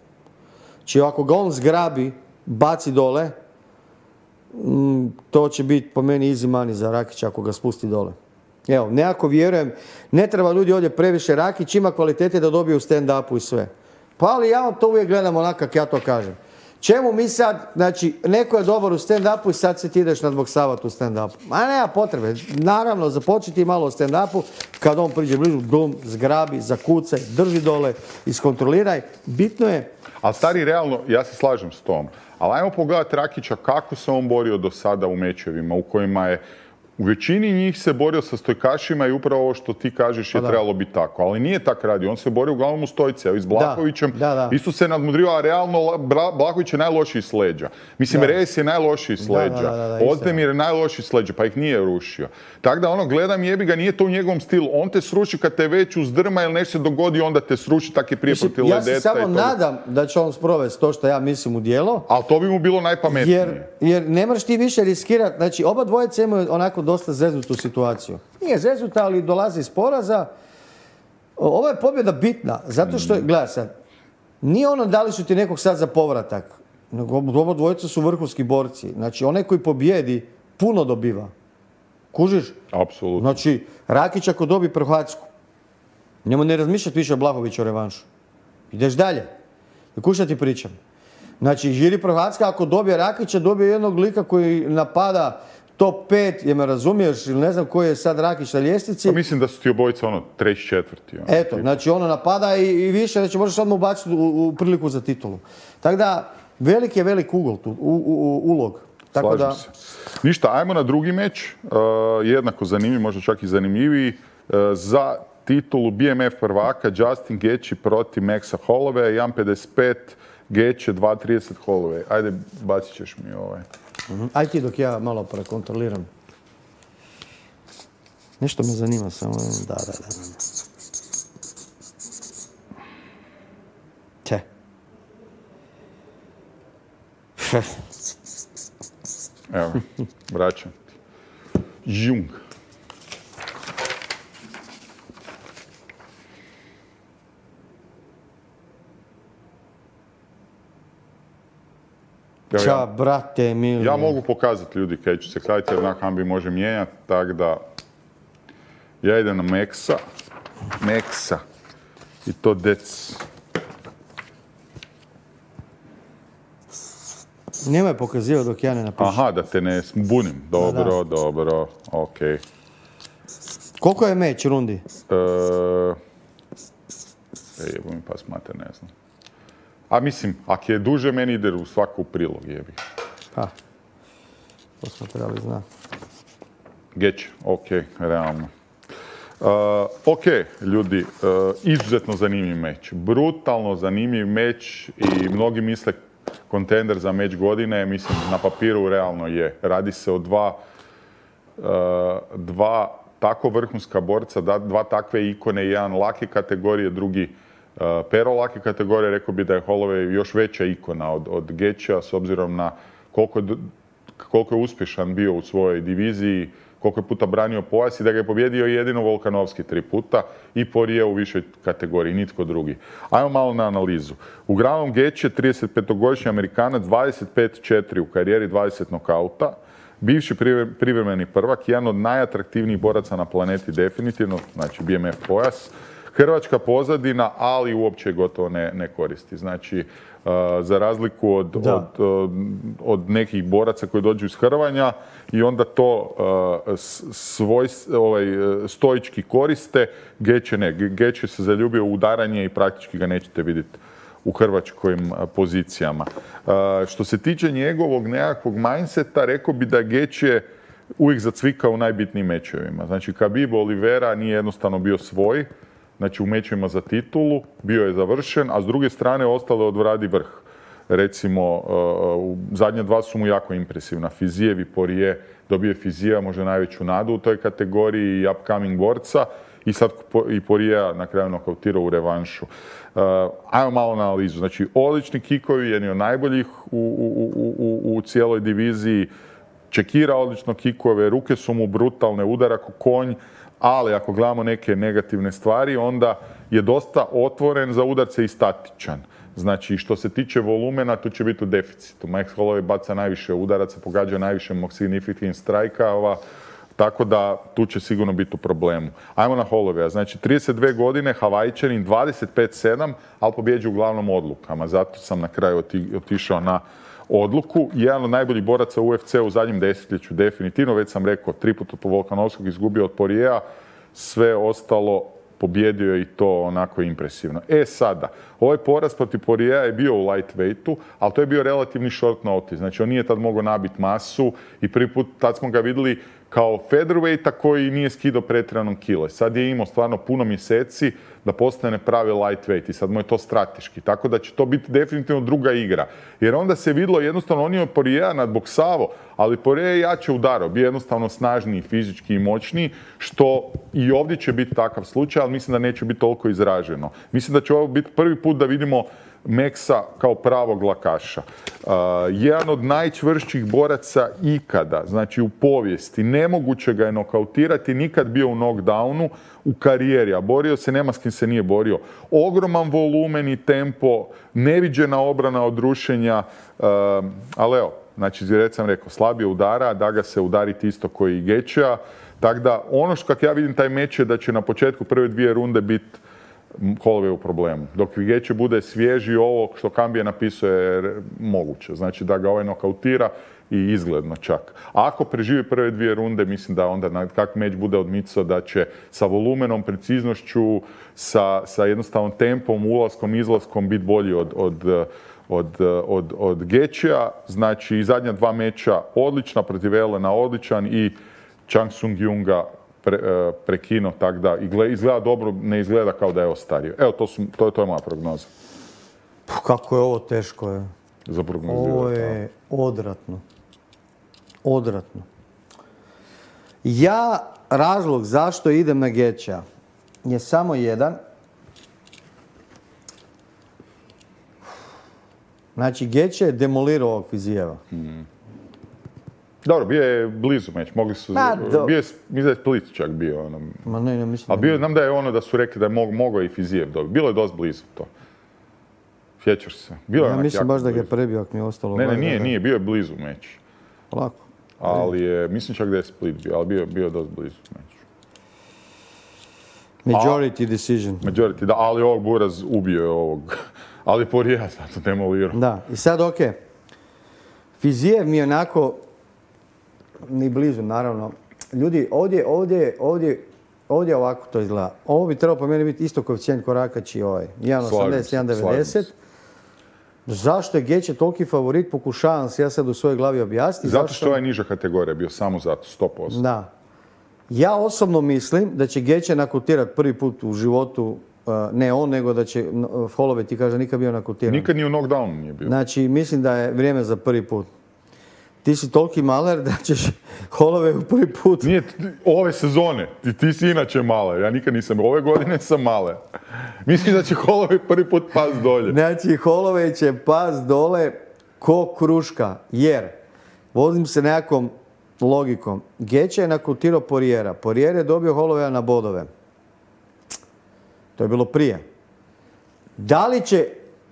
Znači ako ga on zgrabi, baci dole, mm, to će biti po meni easy money za Rakića ako ga spusti dole. Evo, nekako vjerujem, ne treba ljudi ovdje previše Rakić, ima kvalitete da dobije u stand-upu i sve. Pa ali ja vam to uvijek gledam onako kako ja to kažem. Čemu mi sad, znači, neko je dobar u stand-upu i sad se ti ideš nadboksavati u stand-upu. Ma nema potrebe. Naravno, započeti malo u stand-upu, kad on priđe blizu, dum, zgrabi, zakucaj, drži dole, iskontroliraj. Bitno je, Ali stari, realno, ja se slažem s tom. Ali ajmo pogledati Rakića kako se on borio do sada u mečevima u kojima je u većini njih se borio sa stojkašima i upravo ovo što ti kažeš je da. trebalo biti tako. Ali nije tak radio. On se borio uglavnom u stojci. Evo i s Da, da. isto se nadmudrio, a realno Blaković je najlošiji s leđa. Mislim. Reyes je najlošiji s Da, da, leđa. da, da, da, istina. Ozdemir je najlošiji s leđa, pa ih nije rušio. Tako da ono, gledam jebi ga, nije to u njegovom stilu. On te sruši kad te već uzdrma ili nešto se dogodi, onda te sruši, tak je prije Mislim, protiv ja Ledeta se samo nadam da će on sprovesti to što ja mislim u djelo. Ali to bi mu bilo najpametnije. Jer, jer ne moraš ti više riskirati. Znači, oba dvojice imaju onako dosta zeznutu situaciju. Nije zeznuta, ali dolazi iz poraza. Ova je pobjeda bitna, zato što, je, gledaj sad, nije ono da li su ti nekog sad za povratak, nego ob- oba dvojica su vrhunski borci. Znači, onaj koji pobjedi, puno dobiva. Kužiš? Apsolutno. Znači, Rakić ako dobi Prohacku, njemu ne razmišljati više o Blahoviću o revanšu. Ideš dalje. I kuš šta ti pričam? Znači, Žiri Prohacka ako dobije Rakića, dobije jednog lika koji napada top 5, je me razumiješ, ili ne znam koji je sad Rakić na ljestvici. Pa mislim da su ti obojica ono treći, četvrti. Ono. Eto, znači ono napada i, i više, znači možeš odmah ubaciti u, u priliku za titulu. Tako da, velik je velik ugol tu, u, u- u- ulog. Tako Slažem da, se. Ništa, ajmo na drugi meč. Uh, jednako zanimljiv, možda čak i zanimljiviji. Uh, za titulu BMF prvaka Justin Gaethje protiv Maxa Holloway, 1.55 Gaethje, 2.30 Holloway. Ajde, bacit ćeš mi ovaj. Aj ti dok ja malo prekontroliram. Nešto me zanima samo, da, da, da. Če. Evo, vraćam. Jung. Evo, Ča, ja, brate, mili. ja mogu pokazati ljudi kaj ću se kladiti jer na Hambi može mijenjati, tako da ja idem na Meksa. Meksa. I to dec. Nemoj pokazivati dok ja ne napišem. Aha, da te ne bunim. Dobro, dobro, okej. Koliko je meč rundi? E, e, jebo mi pas mater, ne znam. A mislim, ako je duže, meni ide u svaku prilog, jebi. Pa, to smo trebali znati. Geć, ok, realno. Uh, ok, ljudi, uh, izuzetno zanimljiv meč. Brutalno zanimljiv meč i mnogi misle kontender za meč godine. Mislim, na papiru realno je. Radi se o dva, uh, dva tako vrhunska borca, dva takve ikone, jedan lake kategorije, drugi pero lake kategorije. Rekao bi da je Holloway još veća ikona od, od Geča s obzirom na koliko je koliko je uspješan bio u svojoj diviziji, koliko je puta branio pojas i da ga je pobjedio jedino Volkanovski tri puta i Porije u višoj kategoriji, nitko drugi. Ajmo malo na analizu. Uglavnom Geč je 35-godišnji Amerikanac, 25-4 u karijeri, 20 nokauta. Bivši privremeni prvak, jedan od najatraktivnijih boraca na planeti definitivno, znači BMF pojas. Hrvačka pozadina, ali uopće gotovo ne, ne koristi. Znači, uh, za razliku od, od, uh, od nekih boraca koji dođu iz hrvanja i onda to uh, svoj, ovaj, uh, stoički koriste, Geče ne. Ge- Geče se zaljubio u udaranje i praktički ga nećete vidjeti u hrvačkim pozicijama. Što se tiče njegovog nekakvog mindseta, rekao bi da Geč je uvijek zacvikao u najbitnijim mečevima. Znači, Khabib Olivera nije jednostavno bio svoj, znači u mečevima za titulu, bio je završen, a s druge strane ostalo odvradi vrh. Recimo, u zadnja dva su mu jako impresivna. Fizijev i Porije, dobio je Fizija možda najveću nadu u toj kategoriji i upcoming borca i sad i Porija na kraju nokautirao u revanšu. Uh, ajmo malo na analizu. Znači, odlični kikovi, jedni od najboljih u, u, u, u cijeloj diviziji. Čekira odlično kikove, ruke su mu brutalne, udara ko konj, ali ako gledamo neke negativne stvari, onda je dosta otvoren za udarce i statičan. Znači, što se tiče volumena, tu će biti u deficitu. Max Holloway baca najviše udaraca, pogađa najviše significant strajkova, tako da tu će sigurno biti u problemu. Ajmo na Hollowaya. Znači, 32 godine, Havajčanin, 25-7, ali pobjeđu uglavnom odlukama. Zato sam na kraju oti- otišao na odluku. Jedan od najboljih boraca u UFC u zadnjem desetljeću, definitivno. Već sam rekao, tri puta po Volkanovskog izgubio od Porijeja. Sve ostalo pobjedio je i to onako impresivno. E sada, ovaj poraz protiv Porijeja je bio u lightweightu, ali to je bio relativni short notice. Znači, on nije tad mogao nabiti masu i prvi put tad smo ga vidjeli kao featherweighta koji nije skidao pretjeranom kile. Sad je imao stvarno puno mjeseci da postane pravi lightweight i sad mu je to strateški. Tako da će to biti definitivno druga igra. Jer onda se vidlo jednostavno, on je Porijeja nadboksavo, ali Porije je jače udarao, je jednostavno snažniji, fizički i moćniji, što i ovdje će biti takav slučaj, ali mislim da neće biti toliko izraženo. Mislim da će ovo biti prvi put da vidimo Meksa kao pravog lakaša. Uh, jedan od najčvršćih boraca ikada, znači u povijesti. Nemoguće ga je nokautirati, nikad bio u knockdownu u karijeri, a borio se, nema s kim se nije borio. Ogroman volumen i tempo, neviđena obrana od rušenja, uh, ali evo, znači već sam rekao, slabije udara, da ga se udariti isto koji i Gečija. Tako da, ono što kak ja vidim taj meč je da će na početku prve dvije runde biti Holloway u problemu. Dok Vigeće bude svježi ovo što Kambije napisao je moguće. Znači da ga ovaj nokautira i izgledno čak. A ako preživi prve dvije runde, mislim da onda kak meč bude odmicao da će sa volumenom, preciznošću, sa, sa jednostavnom tempom, ulaskom, izlaskom biti bolji od, od, od, od, od Gečija. Znači i zadnja dva meča odlična, protiv Elena odličan i Chang Sung Junga pre, e, prekinuo, tako da i gle- izgleda dobro, ne izgleda kao da je ostario. Evo, to, su, to, je- to je moja prognoza Puh, kako je ovo teško je. za. Ovo je odvratno. Odvratno. Ja, razlog zašto idem na Geča je samo jedan. Znači, Geče je demolirao ovog Fizijeva. Dobro, bio je blizu meč, mogli su, Ma, do- bio je, mislim da je Split čak bio, ono, Ma ne, ne mislim. ali da bio, znam da je ono da su rekli da je mog, mogao i Fizijev dobiti, bilo je dosta blizu to. Sjećaš se? Bilo je Ja mislim baš da ga je prebio ako mi je ostalo. Ne, ne, nije, nije, bio je blizu meč. Lako. Ali je, mislim čak da je Split bio, ali bio, bio je dosta blizu meč. Majority decision. Majority, da, ali ovog Buraz ubio je ovog. Ali Porija zato demolirao. Da, i sad ok. Fizijev mi je onako, ni blizu naravno. Ljudi, ovdje, ovdje, ovdje, ovdje ovako to izgleda. Ovo bi trebalo po meni biti isto koeficijent korakač i ovaj. Slažem se, 1,80, slažem 1,90. se. Zašto je Geće toliki favorit, pokušavam se ja sad u svojoj glavi objasniti. Zato što je ovaj niža kategorija bio, samo zato, 100%. Da. Ja osobno mislim da će Geće nakutirati prvi put u životu, uh, ne on, nego da će uh, Holloway ti kaže nikad bio nakutiran. Nikad ni u knockdownu nije bio. Znači, mislim da je vrijeme za prvi put. Ti si toliki maler da ćeš Holloway u prvi put. Nije ove sezone, ti, ti si inače male, ja nikad nisam, ove godine sam male. Mislim da će Holloway prvi put pas dolje. Znači, Holloway će pas dole ko kruška, jer vozim se nekakvom logikom. Geće je nakutirao Porijera. Porijer je dobio Hollowaya na bodove. To je bilo prije. Da li će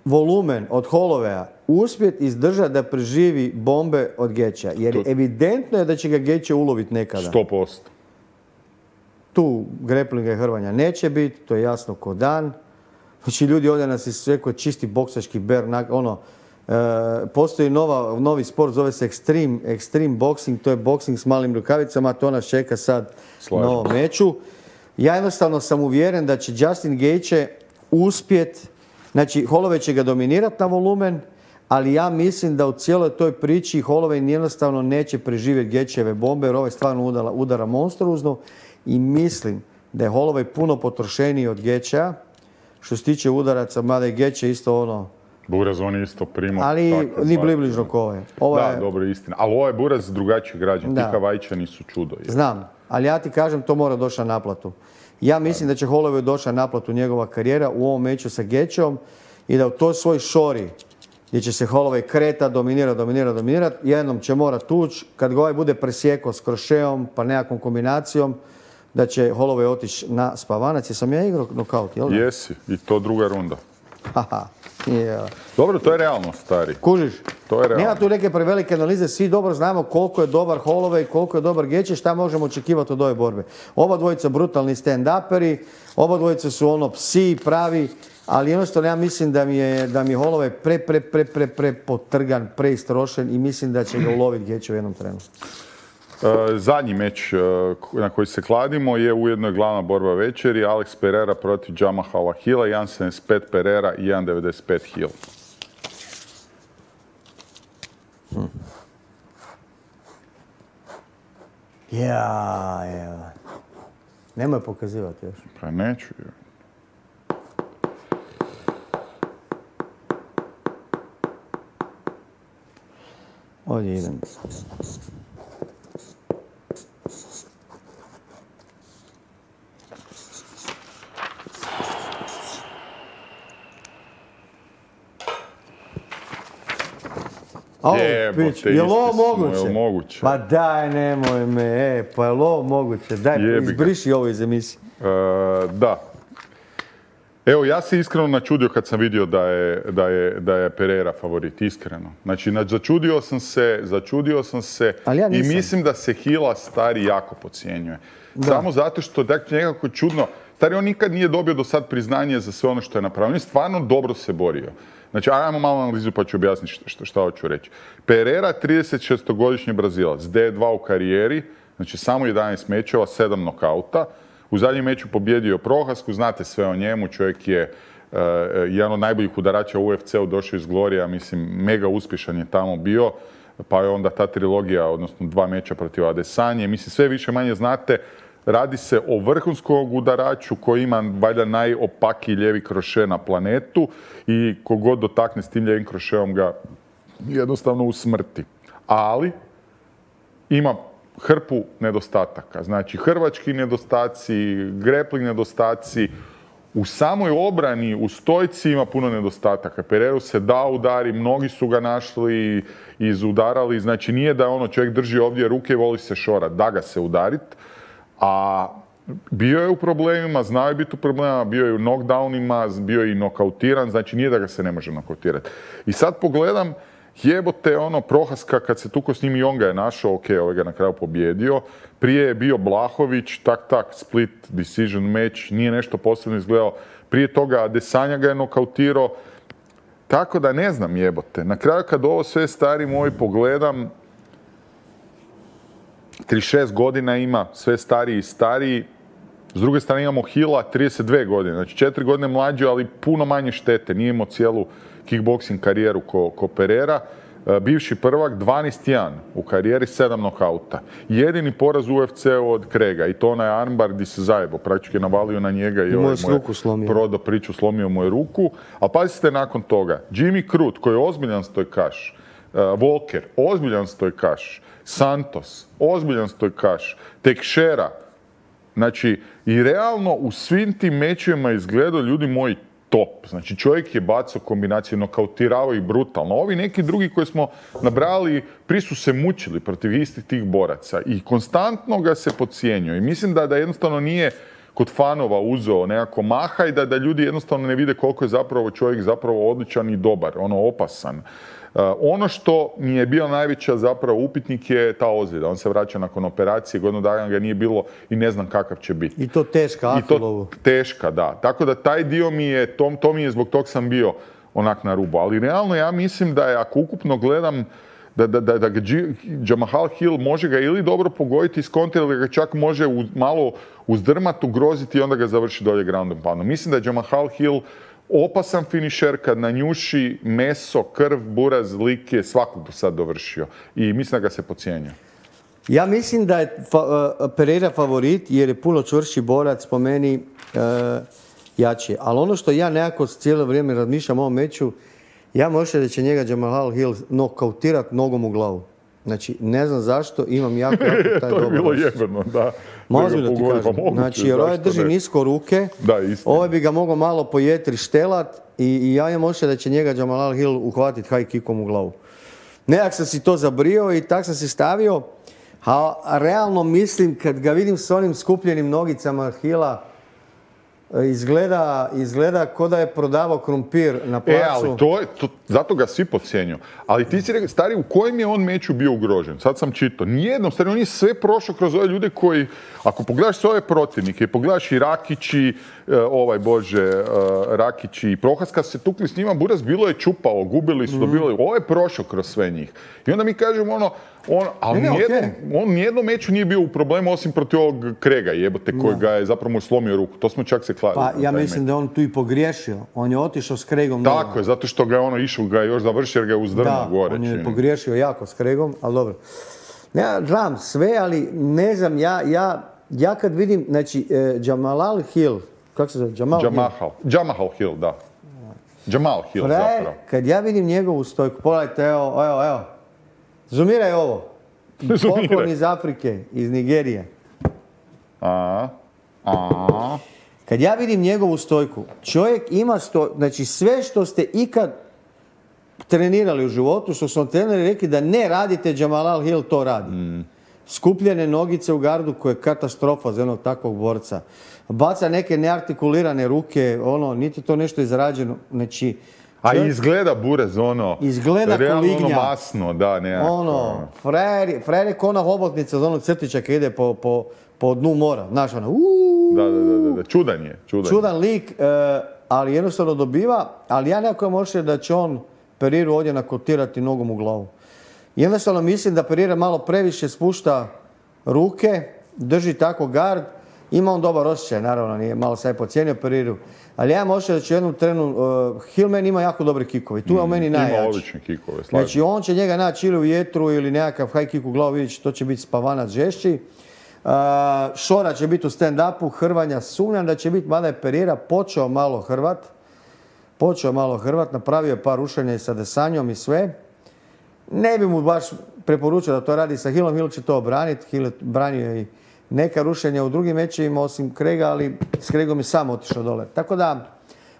volumen od Hollowaya uspjeti izdržati da preživi bombe od Geća? Jer To- evidentno je da će ga Geće uloviti nekada. 100%. Tu greplinga i hrvanja neće biti, to je jasno ko dan. Znači ljudi ovdje nas je rekao čisti boksački ber, ono, e, postoji nova, novi sport, zove se Extreme, Extreme Boxing, to je boxing s malim rukavicama, to nas čeka sad na ovom meču. Ja jednostavno sam uvjeren da će Justin Gage uspjet, znači Holloway će ga dominirati na volumen, ali ja mislim da u cijeloj toj priči Holloway jednostavno neće preživjeti Gečeve bombe jer ovaj stvarno udara, udara monstruozno i mislim da je Holloway puno potrošeniji od Geča što se tiče udaraca, mada je Geče isto ono Buraz on isto primo. Ali ni blibližno ko je. da, je... dobro, istina. Ali ovo je Buraz drugačiji građan. Ti Havajčani su čudo. Je. Znam, ali ja ti kažem to mora doći na naplatu. Ja mislim da će Holloway doći na naplatu njegova karijera u ovom meču sa Gečom i da u toj svoj šori gdje će se Holloway kreta, dominira, dominira, dominira, jednom će morat tuć, kad ga ovaj bude presjekao s krošeom pa nekakvom kombinacijom, da će Holloway otići na spavanac. Jesam ja igrao nokaut, jel? Jesi, i to druga runda. Dobro, to je realno, stari. Kužiš? To je realno. Nema tu neke prevelike analize, svi dobro znamo koliko je dobar Holloway, koliko je dobar Geće, šta možemo očekivati od ove borbe. Oba dvojica brutalni stand-uperi, oba dvojica su ono psi, pravi, ali jednostavno ja mislim da mi je, da mi je Holloway pre, pre, pre, pre, pre potrgan, preistrošen i mislim da će ga uloviti Geće u jednom trenu. E, zadnji meč e, na koji se kladimo je ujedno je glavna borba večeri. Alex Pereira protiv Jamahala Hila, 1.75 Pereira i 1.95 Hill. Hm. Ja, ja. Nemoj pokazivati još. Pa neću. Ovdje idem. Jebote, je li ovo moguće? moguće? Pa daj, nemoj me, e, pa je ovo moguće? Daj, izbriši ovo iz emisije. E, da. Evo, ja se iskreno načudio kad sam vidio da je, da je, da je Pereira favorit, iskreno. Znači, začudio sam se, začudio sam se i mislim da se Hila stari jako pocijenjuje. Samo zato što, dakle, nekako čudno, stari on nikad nije dobio do sad priznanje za sve ono što je je stvarno dobro se borio. Znači, ajmo malo analizu pa ću objasniti što, što hoću reći. Pereira, 36-godišnji Brazilac, D2 u karijeri, znači samo 11 mečeva, 7 nokauta. U zadnjem meču pobjedio Prohasku, znate sve o njemu, čovjek je uh, jedan od najboljih udarača u UFC-u, došao iz Glorija, mislim, mega uspješan je tamo bio, pa je onda ta trilogija, odnosno dva meča protiv Adesanje, mislim, sve više manje znate, Radi se o vrhunskom udaraču koji ima valjda najopakiji ljevi kroše na planetu i kogod dotakne s tim ljevim krošeom ga jednostavno usmrti. Ali ima hrpu nedostataka. Znači hrvački nedostaci, grepling nedostaci, u samoj obrani, u stojci ima puno nedostataka. Pereru se da udari, mnogi su ga našli izudarali. Znači nije da ono čovjek drži ovdje ruke i voli se šora, da ga se udarit a bio je u problemima, znao je biti u problemima, bio je u knockdownima, bio je i nokautiran, znači nije da ga se ne može nokautirati. I sad pogledam, jebote ono Prohaska kad se tuko s njim i on ga je našao, ok, ovaj ga na kraju pobjedio. Prije je bio Blahović, tak tak, split decision match, nije nešto posebno izgledao. Prije toga Desanja ga je nokautirao. Tako da ne znam jebote. Na kraju kad ovo sve stari moj pogledam, 36 godina ima, sve stariji i stariji. S druge strane imamo Hila, 32 godine, znači četiri godine mlađi, ali puno manje štete. Nije imao cijelu kickboxing karijeru ko, ko Pereira. E, bivši prvak, 12-1 u karijeri, 7 nokauta. Jedini poraz u UFC od Krega i to onaj armbar gdje se zajebo, praktički je navalio na njega i, ovaj mu prodao priču, slomio mu je ruku. A pazite nakon toga, Jimmy Crute, koji je ozbiljan stojkaš, uh, Walker, ozbiljan stojkaš, Santos, ozbiljan stojkaš, Tekšera. Znači, i realno u svim tim mečevima izgledao ljudi moji top. Znači, čovjek je bacao kombinaciju, nokautirao i brutalno. Ovi neki drugi koji smo nabrali, prije su se mučili protiv istih tih boraca i konstantno ga se pocijenjuje. I mislim da, da jednostavno nije kod fanova uzeo nekako maha i da, da ljudi jednostavno ne vide koliko je zapravo čovjek zapravo odličan i dobar, ono opasan. Ono što mi je bio najveća zapravo upitnik je ta ozljeda. On se vraća nakon operacije, godinu dana ga nije bilo i ne znam kakav će biti. I to teška, I to teška, da. Tako da taj dio mi je, to, to mi je, zbog tog sam bio onak na rubu. Ali realno ja mislim da je, ako ukupno gledam, da, da, da, da Jamahal Hill može ga ili dobro pogoditi iz kontra ili ga čak može u, malo uzdrmat, ugroziti i onda ga završi dolje ground and Mislim da je Jamahal Hill opasan finišer kad nanjuši meso, krv, buraz, like, svakog do sad dovršio. I mislim da ga se pocijenja. Ja mislim da je uh, Pereira favorit jer je puno čvrši borac po meni uh, jači. Ali ono što ja nekako cijelo vrijeme razmišljam o ovom meču, ja možem da će njega Jamal Hill nokautirati nogom u glavu. Znači, ne znam zašto, imam jako, jako taj To je bilo jebeno, da. Možda da ti kažem. Znači, jer ovaj drži nisko ruke, da, ovaj bi ga mogao malo pojetri štelat i, i ja imam osjećaj da će njega Jamal Hill uhvatiti high kickom u glavu. Nekak sam si to zabrio i tak sam si stavio, a realno mislim kad ga vidim s onim skupljenim nogicama Hila, Izgleda, izgleda ko da je prodavao krumpir na placu. E, ali to je, to, zato ga svi podcjenju. Ali ti si rekao, stari, u kojem je on meču bio ugrožen? Sad sam čitao. Nijednom, stari, on je sve prošao kroz ove ljude koji, ako pogledaš sve ove protivnike, pogledaš i Rakići, e, ovaj bože, e, Rakići i Prohaska se tukli s njima, Buras bilo je čupao, gubili su, mm. dobili, ovo je prošao kroz sve njih. I onda mi kažemo ono, on, ali on nijednom meču nije bio u problemu osim protiv ovog Krega jebote koji ga je zapravo mu slomio ruku. To smo čak se Pa ja mislim da on tu i pogriješio. On je otišao s Kregom. Tako je, zato što ga je ono išao ga još završio jer ga je uzdrnuo gore. on je pogriješio jako s Kregom, ali dobro. Ja znam sve, ali ne znam, ja, ja, ja kad vidim, znači, e, Jamalal Hill, kako se zove? Jamal Jamahal. Hill. Jamahal Hill, da. Jamal Hill zapravo. Kad ja vidim njegovu stojku, pogledajte, evo, evo, evo, Zoomiraj ovo. Poklon iz Afrike, iz Nigerije. A, a. Kad ja vidim njegovu stojku, čovjek ima sto, znači sve što ste ikad trenirali u životu, što su treneri rekli da ne radite, Jamalal Hill to radi. Mm. Skupljene nogice u gardu koje je katastrofa za jednog takvog borca. Baca neke neartikulirane ruke, ono, niti to nešto izrađeno. Znači, a izgleda burez, ono, izgleda realno ono masno, da, nekako. Ono, frajer, frajer je kona hobotnica za onog crtića koji ide po, po, po dnu mora, znaš ono, uuu. Da, da, da, da, čudan je, čudan. Čudan lik, e, ali jednostavno dobiva, ali ja nekako možem da će on Periru ovdje nakotirati nogom u glavu. Jednostavno mislim da Perira malo previše spušta ruke, drži tako gard, ima on dobar osjećaj, naravno, nije malo sad pocijenio Periru. Ali ja možda da će u jednom trenu, uh, Hillman ima jako dobre kikove. Tu je u meni najjači. Ima odlične kikove, Znači on će njega naći ili u jetru ili nekakav high kick u glavu, vidjeti to će biti spavanac žešći. Šora će biti u stand-upu, Hrvanja sumnjam da će biti, mada je Perira počeo malo Hrvat. Počeo malo Hrvat, napravio par rušenja i sa Desanjom i sve. Ne bi mu baš preporučio da to radi sa Hillom, Hill će to obraniti. Hill je branio i neka rušenja u drugim mečevima osim Krega, ali s Kregom je sam otišao dole. Tako da,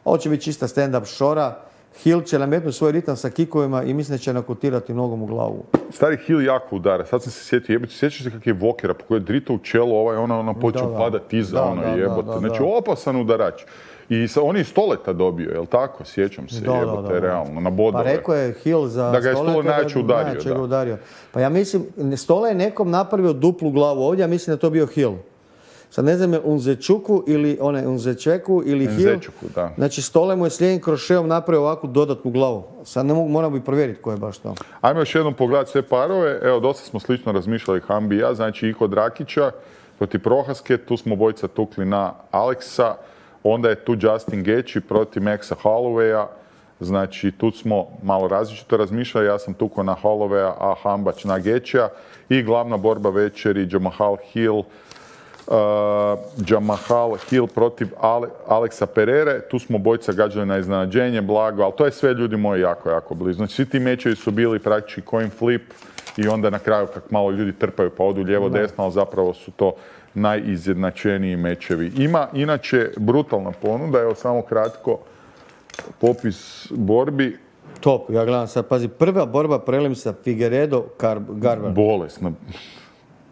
ovo će biti čista stand-up šora. Hill će nametnuti svoj ritam sa kikovima i mislim da će nakutirati nogom u glavu. Stari Hill jako udara. Sad sam se sjetio, jebote, sjećaš se kak je Vokera, po kojoj je drito u čelo, ovaj, ona, ona počeo padati iza, ono, jebote. Znači, opasan udarač. I sa, on je stoleta dobio, jel tako? Sjećam se, da, jebote, realno, na bodove. Pa rekao je Hill za Da ga je Stole najjače udario, da. udario. Pa ja mislim, Stole je nekom napravio duplu glavu ovdje, ja mislim da to bio Hill. Sad ne znam je Unzečuku ili one Unzečeku ili Hill. Unzečuku, da. Znači Stole mu je slijednim krošeom napravio ovakvu dodatnu glavu. Sad ne mogu, moram bi provjeriti ko je baš to. Ajmo još jednom pogledati sve parove. Evo, dosta smo slično razmišljali Hambi i ja. Znači i kod Rakića protiv Prohaske, tu smo bojica tukli na Aleksa. Onda je tu Justin Gaethje protiv Maxa Hollowaya. Znači, tu smo malo različito razmišljali. Ja sam tuko na Hollowaya, a Hambać na Gaethjea. I glavna borba večeri, Jamahal Hill, Jamahal Hill protiv Ale, Aleksa Perere. Tu smo bojca gađali na iznenađenje, blago, ali to je sve ljudi moji jako, jako blizu. Znači, svi ti mečevi su bili praktički coin flip i onda na kraju kak malo ljudi trpaju pa odu lijevo, desno, ali zapravo su to najizjednačeniji mečevi. Ima inače brutalna ponuda, evo samo kratko popis borbi. Top, ja gledam sad, pazi, prva borba prelim sa Figueredo Garber. Bolesna.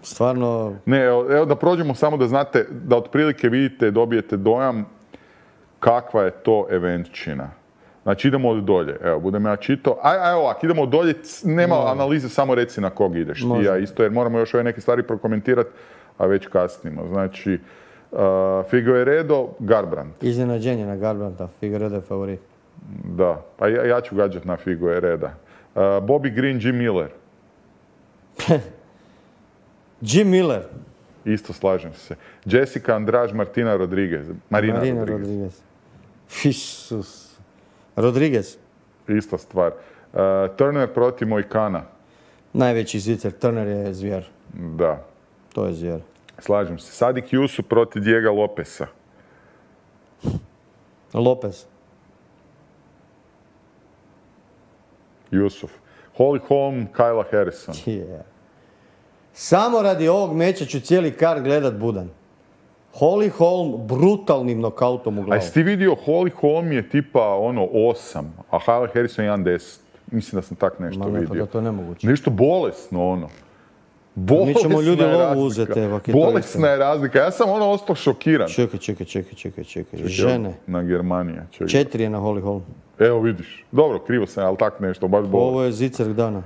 Stvarno... Ne, evo, da prođemo samo da znate, da otprilike vidite, dobijete dojam kakva je to eventčina. Znači idemo od dolje, evo, budem ja čito. Aj, aj ovak, idemo od dolje, nema analize, samo reci na kog ideš. Ti ja isto, jer moramo još ove neke stvari prokomentirati, a već kasnimo. Znači, uh, Figueredo, Garbrand. Iznenađenje na Garbranta, Figueredo je favorit. Da, pa ja, ja ću gađat na Figuereda. Uh, Bobby Green, Jim Miller. Jim Miller, Isto slažem se. Jessica Andraž, Martina Rodriguez. Marina, Marina Rodriguez. Rodriguez. Isus. Rodriguez, Ista stvar. Uh, Turner protiv Mojkana. najveći zicer, Turner je zvijer. Da, To je zvijer. slažem se. Sadik Jusu protiv Dijega Lopesa. Lopez, Jusuf. Holly Holm, Kyla Harrison. je. Samo radi ovog meča ću cijeli kar gledat budan. Holly Holm brutalnim nokautom u A glavu. jesi ti vidio Holly Holm je tipa ono 8, a Kyla Harrison 1.10. Mislim da sam tak nešto Ma ne, pa vidio. da to je nemoguće. Nešto bolesno ono. Bolesna ćemo ljudi lovu uzeti, evo, Bolesna je razlika. Ja sam ono ostao šokiran. Čekaj, čekaj, čekaj, čekaj, čekaj. Žene. Na Germanija. Čekaj. Četiri je na Holly Holm. Evo vidiš. Dobro, krivo sam, ali tak nešto, baš bolesno. Ovo je zicer dana.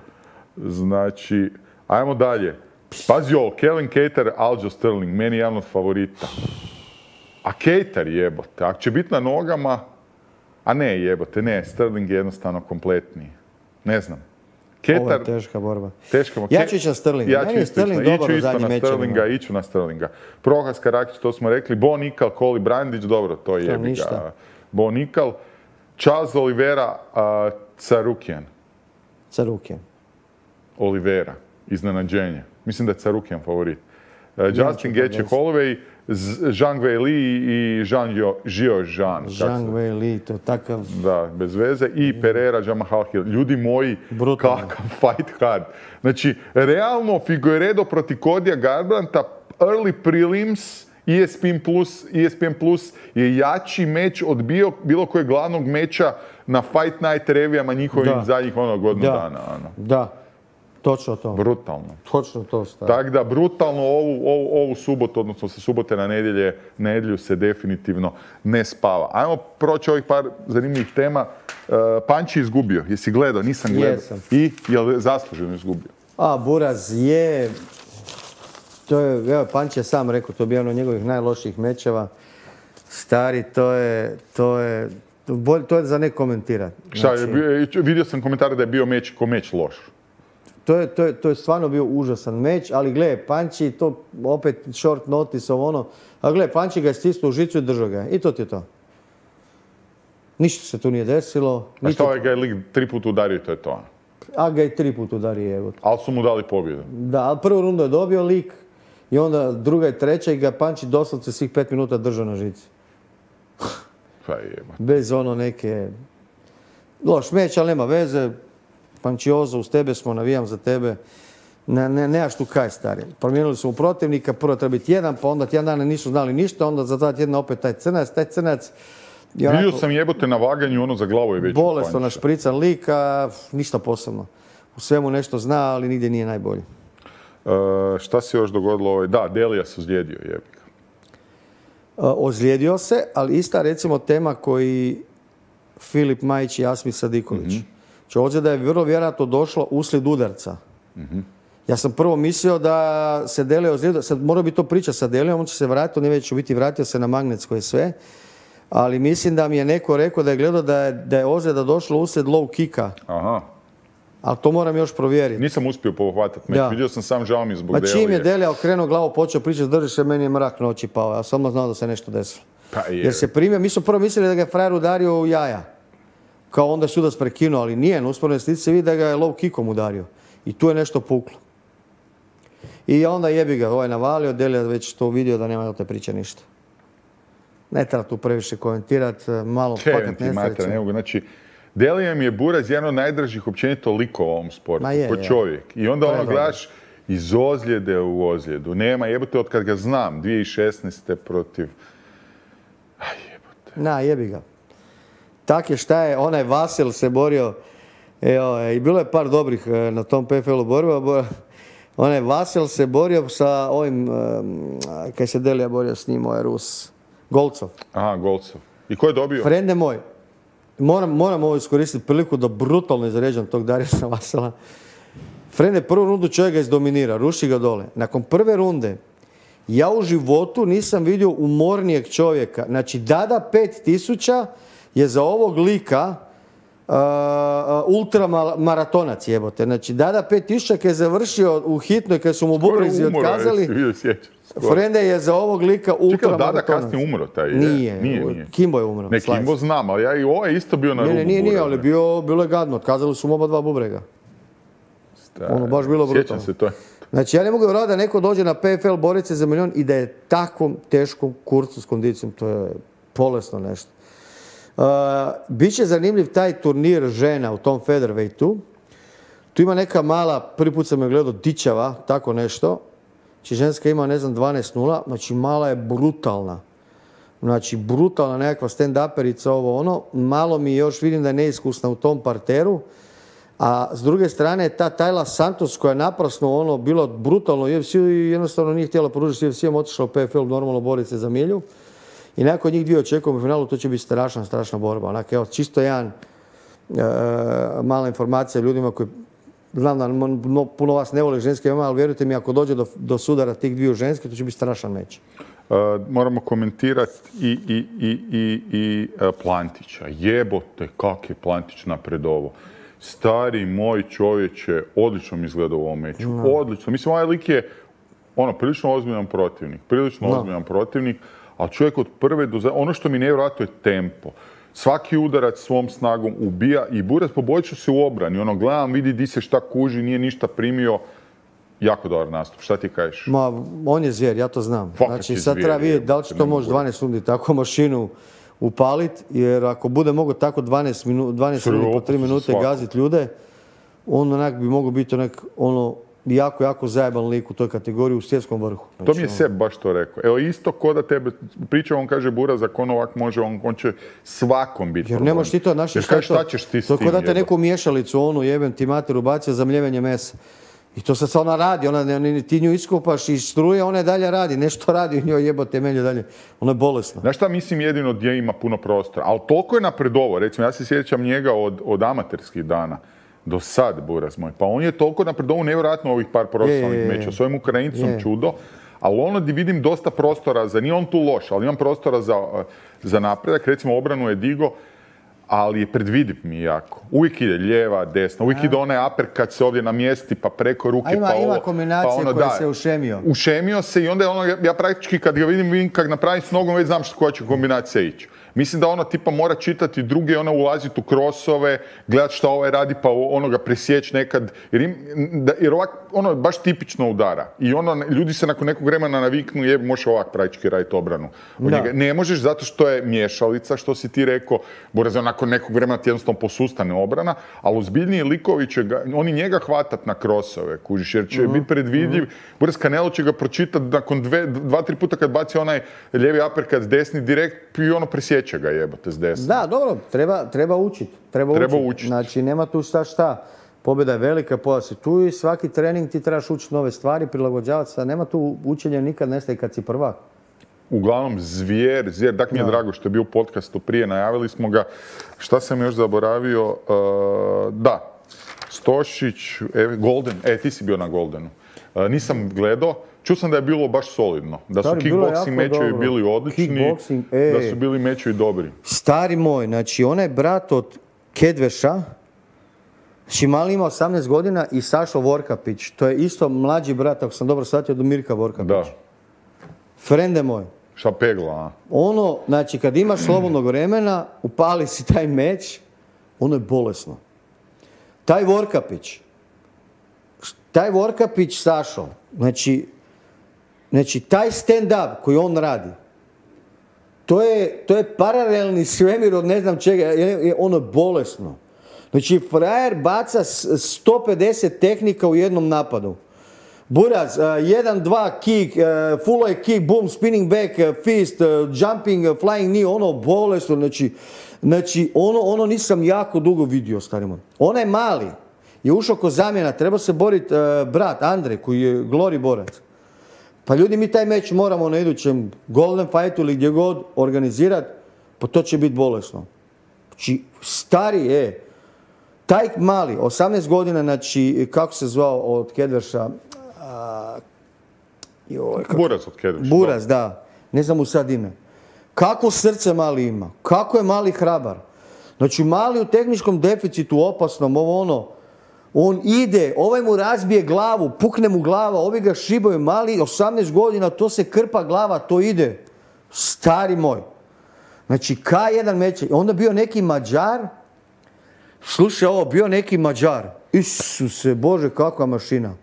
Znači, ajmo dalje. Pazi ovo, Kellen Cater, Aljo Sterling, meni jedan od favorita. A Cater jebote, ako će biti na nogama, a ne jebote, ne, Sterling je jednostavno kompletniji. Ne znam. Ovo je teška borba. teško mu- Ja ću ići na Sterlinga. Ja ću Sterling dobar iću isto na. Sterlinga, iću na Sterlinga. Prohas Karakić, to smo rekli. Bo Nikal, Koli Brandić, dobro, to je ga. Bo Nikal. Charles Oliveira, a, Carukian. Carukian. Olivera, iznenađenje. Mislim da je Carukian favorit. E, Justin Gaethje Holloway, Zhang Wei Li i Jean kak se- Zhang Wei Li, to takav... Da, bez veze. I Pereira, Jamahal Hill. Ljudi moji, Brutalno. kakav fight hard. Znači, realno Figueredo protiv Kodija Garbranta, early prelims, ESPN Plus, ESPN Plus je jači meč od bio, bilo kojeg glavnog meča na Fight Night revijama njihovim Da. zadnjih ono godinu Da. dana. Ono. Da, točno to. Brutalno. Točno to stavi. Tako da, brutalno ovu, ovu, ovu subotu, odnosno sa subote na nedjelje, nedjelju se definitivno ne spava. Ajmo proći ovih par zanimljivih tema. Uh, Panči izgubio, jesi gledao? Nisam gledao. Jesam. I je li zasluženo izgubio? A, Buraz je... To je, evo, Panč je sam rekao, to je bio jedan od njegovih najlošijih mečeva. Stari, to je, to je, bolj, to je za ne komentirati. Šta Znači, vidio sam komentare da je bio meč ko meč loš. To, je, to, je, to je stvarno bio užasan meč, ali gle, Panči, to opet short notice, ovo ono, a gle, Panči ga je stisnuo u žicu i držao ga je. I to ti je to. Ništa se tu nije desilo. A što je ga je lik tri puta udario to je to. A ga je tri put udario, evo. Ali su mu dali pobjedu. Da, ali prvu rundu je dobio lik i onda druga i treća i ga Panči doslovce svih pet minuta držao na žici. Pa. Bez ono neke... Loš meč, ali nema veze. Pančiozo, uz tebe smo, navijam za tebe. Ne, ne, nemaš tu kaj, stari. Promijenili su mu protivnika, prvo treba biti jedan, pa onda tjedan dana nisu znali ništa, onda za dva tjedna opet taj crnac, taj crnac... Onako Vidio sam jebote na vaganju, ono za glavu je već bolesno Pančića. našprican lik, a ništa posebno. U svemu nešto zna, ali nigdje nije najbolji. E, šta se još dogodilo ovaj? Da, Delija se ozlijedio, jebi ga. Uh, ozlijedio se, ali ista recimo tema koji Filip Majić i Asmir Sadiković. Znači ozljeda je vrlo vjerojatno došla uslijed udarca. Ja sam prvo mislio da se Delija ozlijedio, sad mora bi to priča sa Delijom, on će se vratiti, on je već u biti vratio se na magnetsko i sve, ali mislim da mi je neko rekao da je gledao da je, da je ozljeda došla uslijed low kicka, Aha. ali to moram još provjeriti. Nisam uspio pohvatati Da. vidio sam sam žao mi zbog Ma čim je. Delija okrenuo glavu, počeo pričati, drži se, meni je mrak noći pao, ja sam odmah znao da se nešto desilo. Pa je. Jer se primio, mi smo prvo mislili da ga je frajer udario u jaja. Kao onda je sudac prekinuo, ali nije. Na usporednoj slici se vidi da ga je low kickom udario. I tu je nešto puklo. I onda jebi ga, ovaj navalio, Delija već to vidio da nema od te priče ništa. Ne treba tu previše komentirati, malo fakat nesreće. ne mogu. Znači, Delija mi je Buraz jedan od najdražih općenito likova u ovom sportu, ko je. čovjek. I onda ono gledaš iz ozljede u ozljedu. Nema, jebote, od kad ga znam, 2016. protiv... Aj, jebote. Na, jebi ga. Tak je šta je, onaj Vasil se borio, evo, i bilo je par dobrih e, na tom PFL-u borba, bo- onaj Vasil se borio sa ovim, em, kaj se Delija borio s njim, ovaj Rus, Golcov. Aha, Golcov. I ko je dobio? Frende moj, moram, moram ovo iskoristiti priliku da brutalno izređam tog Darisa Vasala. Frende, prvu rundu čovjek ga izdominira, ruši ga dole. Nakon prve runde, ja u životu nisam vidio umornijeg čovjeka. Znači, Dada 5000 je za ovog lika uh, ultramaratonac jebote. Znači, Dada 5000 kad je završio u hitnoj, kad su mu bubrezi otkazali, Frende je za ovog lika ultramaratonac. Čekaj, Dada kasnije umro taj? Nije, nije, nije. Kimbo je umro. Ne, Kimbo znam, ali ja i ovo je isto bio na rubu Ne, nije, nije, ali bio, bilo je gadno. Otkazali su mu oba dva bubrega. Ono, baš bilo brutalno. Sjećam se to. Znači, ja ne mogu vjerovati da neko dođe na PFL borice za milion i da je takvom teškom kurcu s kondicijom. To je polesno nešto. Biće zanimljiv taj turnir žena u tom featherweightu. Tu ima neka mala, prvi put sam je gledao, dičava, tako nešto. Znači, ženska ima, ne znam, 12-0. Znači, mala je brutalna. Znači, brutalna nekakva stand-uperica, ovo ono. Malo mi još vidim da je neiskusna u tom parteru. A s druge strane, ta Tajla Santos koja je naprasno ono bilo brutalno UFC i jednostavno nije htjela poružiti UFC, otišla u PFL normalno boriti se za milju. I nakon njih dvije očekujemo u finalu, to će biti strašna, strašna borba. Onak, evo, čisto jedan e, mala informacija ljudima koji Znam da puno vas ne voli ženske MMA, ali vjerujte mi, ako dođe do, do sudara tih dviju ženske, to će biti strašan meč. Uh, moramo komentirati i, i, i, i, uh, Plantića. Jebote, kak je Plantić napredovo. Stari moj čovječe, odlično mi izgleda u ovom meču. Odlično. Mislim, ovaj lik je ono, prilično ozbiljan protivnik. Prilično ozbiljan protivnik, a čovjek od prve do... Ono što mi nevjerojatno je tempo. Svaki udarac svom snagom ubija i Buras poboljšao se u obrani. Ono, gledam, vidi di se šta kuži, nije ništa primio. Jako dobar nastup. Šta ti kažeš? Ma, on je zvijer, ja to znam. znači, sad treba vidjeti da li će to može 12 sekundi tako mašinu upaliti, jer ako bude mogo tako 12 minuta, 12 minuta po 3 minute gaziti ljude, on onak bi mogao biti onak, ono, jako, jako zajeban lik u toj kategoriji u svjetskom vrhu. to mi je znači, Seb baš to rekao. Evo isto ko da tebe priča, on kaže Buraz, ako on ovak može, on, on će svakom biti Jer ne možeš ti to, naši šta, šta ćeš ti s to tim? To da te neku miješalicu, onu jebem ti mater ubacio za mljevenje mesa. I to sad ona radi, ona, ti nju iskupaš i struje, ona je dalje radi, nešto radi u njoj jebo temelje dalje. Ona je bolesna. Znaš šta mislim jedino gdje ima puno prostora, ali toliko je napredovo, recimo ja se sjećam njega od, od amaterskih dana do sad, Buraz moj. Pa on je toliko napredovo nevjerojatno ovih par profesionalnih meča. S ovim Ukrajincom čudo. Ali ono gdje vidim dosta prostora za, nije on tu loš, ali imam prostora za, za napredak. Recimo obranu je digo, ali je predvidiv mi jako. Uvijek ide lijeva, desna, uvijek ide onaj aper kad se ovdje namjesti, pa preko ruke, A ima, pa ima kombinacije pa ono, koje se ušemio. Ušemio se i onda je ono, ja praktički kad ga vidim, vidim kad napravim s nogom, već znam koja će kombinacija ići. Mislim da ono tipa mora čitati druge, ona ulaziti u krosove, gledat šta ovaj radi pa ono ga presjeći nekad. Jer, im, jer ovak, ono baš tipično udara. I ono, ljudi se nakon nekog vremena naviknu, je, može ovak praktički raditi obranu. Njega, ne možeš zato što je mješalica, što si ti rekao, Boraza nakon nekog vremena ti jednostavno posustane obrana, ali ozbiljniji likovi će ga, oni njega hvatat na krosove, kužiš, jer će uh biti predvidljiv. Uh Kanelo će ga pročitati nakon dve, dva, tri puta kad baci onaj lijevi aperkat desni direkt i ono presjeći će ga jebate s desna. Da, dobro, treba, treba učiti. Treba, treba učiti. Znači, nema tu šta šta. Pobjeda je velika, pola si tu i svaki trening ti trebaš učiti nove stvari, prilagođavati se. Nema tu učenja nikad nestaje kad si prvak. Uglavnom, zvijer, zvijer, tak mi je drago što je bio u podcastu prije, najavili smo ga. Šta sam još zaboravio? Uh, da, Stošić, e, Golden, e, ti si bio na Goldenu. Uh, nisam gledao, Čuo sam da je bilo baš solidno, da su kickboxing mečevi bili odlični, da su bili mečevi dobri. Stari moj, znači onaj brat od Kedveša, znači mali ima 18 godina i Sašo Vorkapić, to je isto mlađi brat, ako sam dobro shvatio, do Mirka Vorkapić. Da. Frende moj. Šta pegla, a? Ono, znači kad imaš slobodnog vremena, upali si taj meč, ono je bolesno. Taj Vorkapić, taj Vorkapić Sašo, znači Znači, taj stand-up koji on radi, to je, to je paralelni svemir od ne znam čega, je ono bolesno. Znači, frajer baca 150 tehnika u jednom napadu. Buraz, uh, jedan, dva, kick, uh, full eye kick, boom, spinning back, uh, fist, jumping, flying knee, ono bolesno, znači, znači ono, ono nisam jako dugo vidio, stari moj. Onaj mali je ušao ko zamjena, treba se boriti brat Andrej, koji je glori borac. Pa ljudi, mi taj meč moramo na idućem Golden Fightu ili gdje god organizirati, pa to će biti bolesno. Znači, stari je, taj mali, 18 godina, znači, kako se zvao od Kedveša, a, joj, kako- Buraz od Kedviša. Buraz, da. Ne znam mu sad ime. Kako srce mali ima? Kako je mali hrabar? Znači, mali u tehničkom deficitu, opasnom, ovo ono, on ide, ovaj mu razbije glavu, pukne mu glava, ovi ga šibaju, mali, 18 godina, to se krpa glava, to ide. Stari moj. Znači, K1 meč, onda bio neki Mađar, slušaj ovo, bio neki Mađar, Isuse Bože, kakva mašina.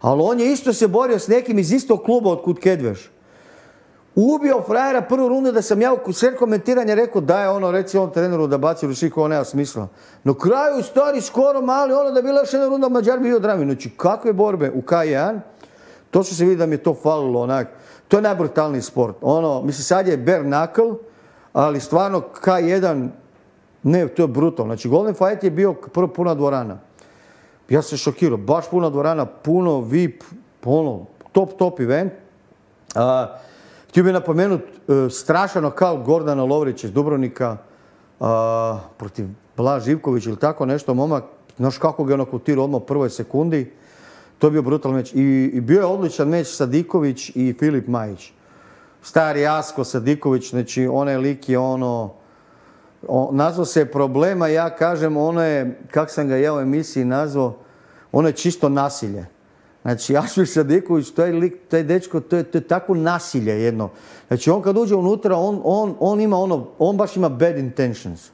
Ali on je isto se borio s nekim iz istog kluba od kud Kedveš. Ubio frajera prvu rundu da sam ja u sred komentiranja rekao da je ono, reci on treneru da baci rušik, ovo nema smisla. Na kraju stari skoro mali, ono da je bila još jedna runda, Mađar bi bio drami. Znači kakve borbe u K1, to što se vidi da mi je to falilo onak. To je najbrutalniji sport. Ono, mislim sad je bare knuckle, ali stvarno K1, ne, to je brutalno. Znači Golden Fight je bio prvo puna dvorana. Ja sam šokirao, baš puna dvorana, puno VIP, ono, top, top event. A, htio bih napomenuti e, strašan nokal Gordana Lovrića iz Dubrovnika a, protiv Blaž Živković ili tako nešto, momak, znaš kako ga je nokautirao odmah u prvoj sekundi. To je bio brutalan meč. I, bio je odličan meč Sadiković i Filip Majić. Stari Asko Sadiković, znači onaj lik je ono, nazvao se je problema, ja kažem, ono je, kak sam ga ja u emisiji nazvao, ono je čisto nasilje. Znači, Ašvil Sadiković, taj lik, taj dečko, to je, to je takvo nasilje jedno. Znači, on kad uđe unutra, on, on, on ima ono, on baš ima bad intentions.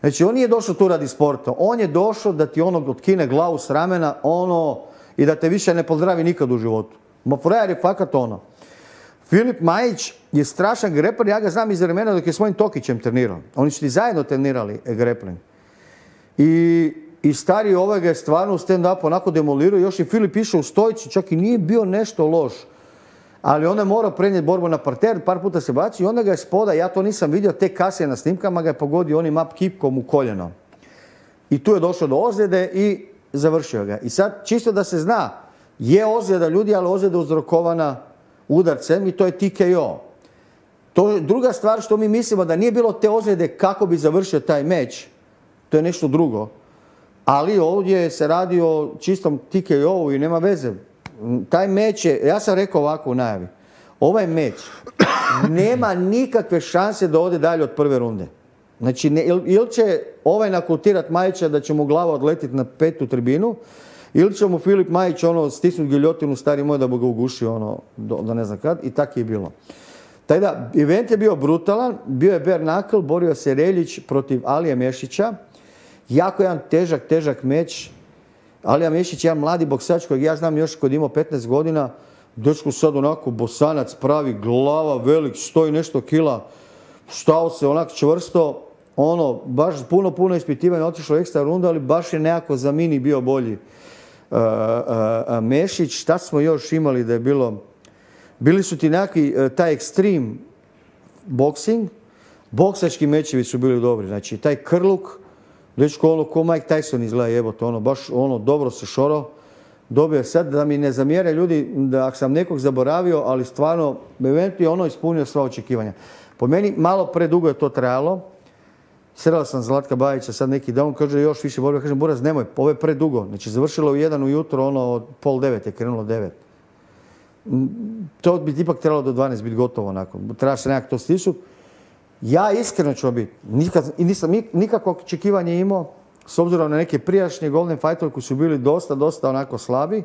Znači, on nije došao tu radi sporta. On je došao da ti ono otkine glavu s ramena, ono, i da te više ne pozdravi nikad u životu. Ma frajer je fakat ono. Filip Majić je strašan grepar, ja ga znam iz vremena dok je s mojim Tokićem trenirao. Oni su ti zajedno trenirali grappling. I, i stari ovaj ga je stvarno u stand-upu onako demolirao, još i Filip išao u stojici, čak i nije bio nešto loš. Ali onda je morao prenijeti borbu na parter, par puta se baci i onda ga je spoda, ja to nisam vidio, te kasije na snimkama ga je pogodio onim up kipkom u koljeno. I tu je došao do ozljede i završio ga. I sad, čisto da se zna, je ozljeda ljudi, ali ozljeda uzrokovana udarcem i to je TKO. To druga stvar što mi mislimo da nije bilo te ozljede kako bi završio taj meč, to je nešto drugo. Ali ovdje se radi o čistom TKO-u i nema veze. Taj meč je, ja sam rekao ovako u najavi, ovaj meč nema nikakve šanse da ode dalje od prve runde. Znači, ne, il, il će ovaj nakultirat Majića da će mu glava odletiti na petu tribinu, ili će mu Filip Majić ono stisnuti giljotinu stari moj da bi ga ugušio ono, do, do ne znam kad, i tak je bilo. Tako da, event je bio brutalan, bio je knuckle, borio se Reljić protiv Alije Mešića. Jako jedan težak, težak meč. Alija Mešić je jedan mladi boksač kojeg ja znam još kod imao 15 godina. Dečko sad onako bosanac pravi, glava velik, stoji nešto kila. Stao se onak čvrsto, ono, baš puno, puno ispitivanja, otišlo ekstra runda, ali baš je nekako za mini bio bolji. Uh, Mešić, šta smo još imali da je bilo? Bili su ti uh, taj ekstrem boksing, boksački mečevi su bili dobri. Znači, taj krluk, dečko ono ko Mike Tyson izgleda jebote, ono baš ono dobro se šoro. Dobio je sad da mi ne zamjere ljudi da ako sam nekog zaboravio, ali stvarno event je ono ispunio sva očekivanja. Po meni malo predugo je to trajalo. Srela sam Zlatka Bajića sad neki dan, on kaže još više borbe, kažem Buraz nemoj, ovo je predugo. Znači završilo u jedan ujutro, ono od pol devet je krenulo devet. To bi ipak trebalo do 12 biti gotovo onako. Treba se nekako to stisnuti. Ja iskreno ću biti, nikad, nisam nik- nikakvo očekivanje imao, s obzirom na neke prijašnje Golden Fightove koji su bili dosta, dosta onako slabi.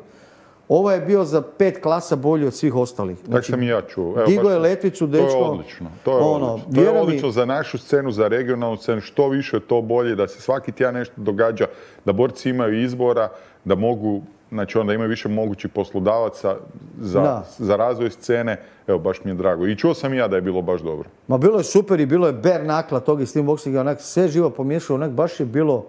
Ovo je bio za pet klasa bolji od svih ostalih. Tak sam i ja čuo. Evo, digo je letvicu, To je dečko. odlično. To je ono, odlično. To je mi- odlično za našu scenu, za regionalnu scenu. Što više to bolje, da se svaki tjedan nešto događa, da borci imaju izbora, da mogu, znači onda imaju više mogućih poslodavaca za, Da. za razvoj scene. Evo, baš mi je drago. I čuo sam i ja da je bilo baš dobro. Ma bilo je super i bilo je ber nakla tog i s tim boksinga, onak sve živo pomiješao, onak baš je bilo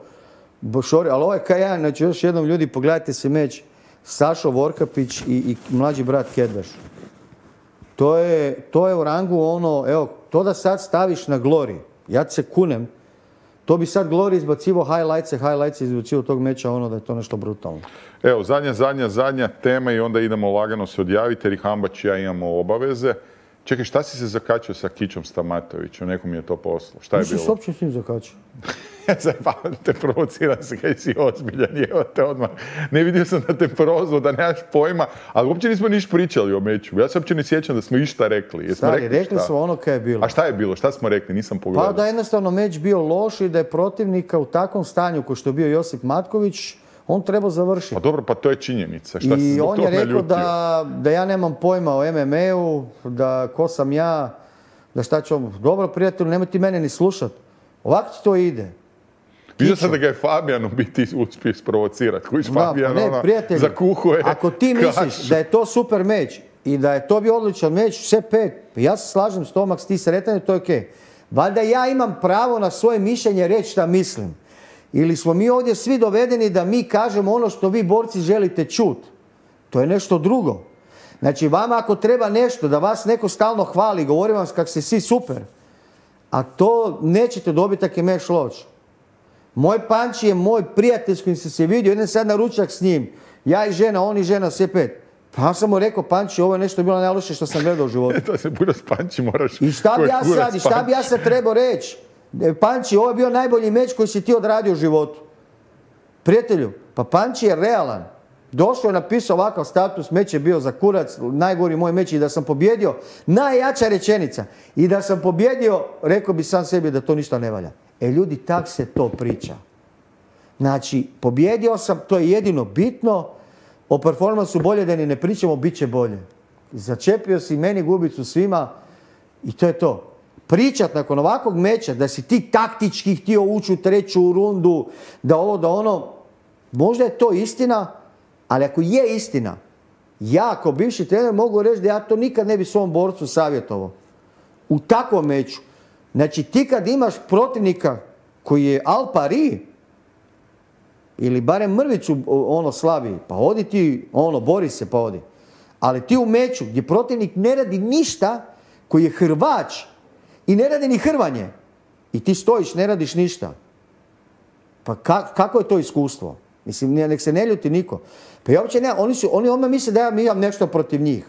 bošori. Ali ovo je K1, znači još jednom ljudi pogledajte se meč Sašo Vorkapić i, i mlađi brat Kedveš. To je, to je u rangu ono, evo, to da sad staviš na Glory, ja se kunem, to bi sad Glory izbacivo highlights, highlights izbacivo tog meča, ono da je to nešto brutalno. Evo, zadnja, zadnja, zadnja tema i onda idemo lagano se odjaviti jer i Hambać ja imamo obaveze. Čekaj, šta si se zakačio sa Kićom Stamatovićem? Neko mi je to poslao. Šta je Nisam se bilo? uopće s njim zakačio. Zajebavam te, provociram se kaj si ozbiljan, evo te odmah. Ne vidio sam da te prozvao, da nemaš pojma, ali uopće nismo niš pričali o meču. Ja se uopće ne sjećam da smo išta rekli. Jesmo Stari, rekli smo ono kaj je bilo. A šta je bilo? Šta smo rekli? Nisam pogledao. Pa da je jednostavno meč bio loš i da je protivnika u takvom stanju kao što je bio Josip Matković, on treba završiti. Pa dobro, pa to je činjenica. Šta I on je rekao da, da ja nemam pojma o MMA-u, da ko sam ja, da šta ću, dobro prijatelju, nemoj ti mene ni slušat. Ovako ti to ide. Vidio sam da ga je Fabijan u biti uspio isprovocirati. Kojiš Da, Fabijan, ne, prijatelju, zakuhuje ako ti misliš da je to super meč i da je to bio odličan meč, sve pet, ja se slažem s Tomak, ti sretan to je okej. Valjda ja imam pravo na svoje mišljenje reći šta mislim. Ili smo mi ovdje svi dovedeni da mi kažemo ono što vi borci želite čut. To je nešto drugo. Znači vama ako treba nešto, da vas neko stalno hvali, govori vam kako ste svi super, a to nećete dobiti ako je meč loš. Moj Panči je moj prijatelj s kojim sam se vidio, idem sad na ručak s njim. Ja i žena, on i žena, sve pet. Pa ja sam mu rekao, Panči, ovo je nešto bilo najloše što sam gledao u životu. to se bude spanči, moraš... I šta bi ja sad, i šta bi ja sad trebao reći? E, Panči, ovo je bio najbolji meč koji si ti odradio u životu. Prijatelju, pa Panči je realan. Došao je napisao ovakav status, meč je bio za kurac, najgori moj meč i da sam pobjedio. Najjača rečenica. I da sam pobjedio, rekao bi sam sebi da to ništa ne valja. E ljudi, tak se to priča. Znači, pobjedio sam, to je jedino bitno. O performansu bolje da ni ne pričamo, bit će bolje. Začepio si meni gubicu svima i to je to. Pričat nakon ovakvog meča da si ti taktički htio ući u treću rundu, da ovo, da ono, možda je to istina, ali ako je istina, ja kao bivši trener mogu reći da ja to nikad ne bi svom borcu savjetovao. U takvom meču. Znači ti kad imaš protivnika koji je al pari, ili barem mrvicu ono slabi, pa odi ti, ono, bori se pa odi. Ali ti u meču gdje protivnik ne radi ništa, koji je hrvač i ne radi ni hrvanje, i ti stojiš, ne radiš ništa. Pa ka- kako je to iskustvo? Mislim, ne- nek se ne ljuti niko. Pa ja uopće ne, oni, su, oni odmah misle da ja imam nešto protiv njih.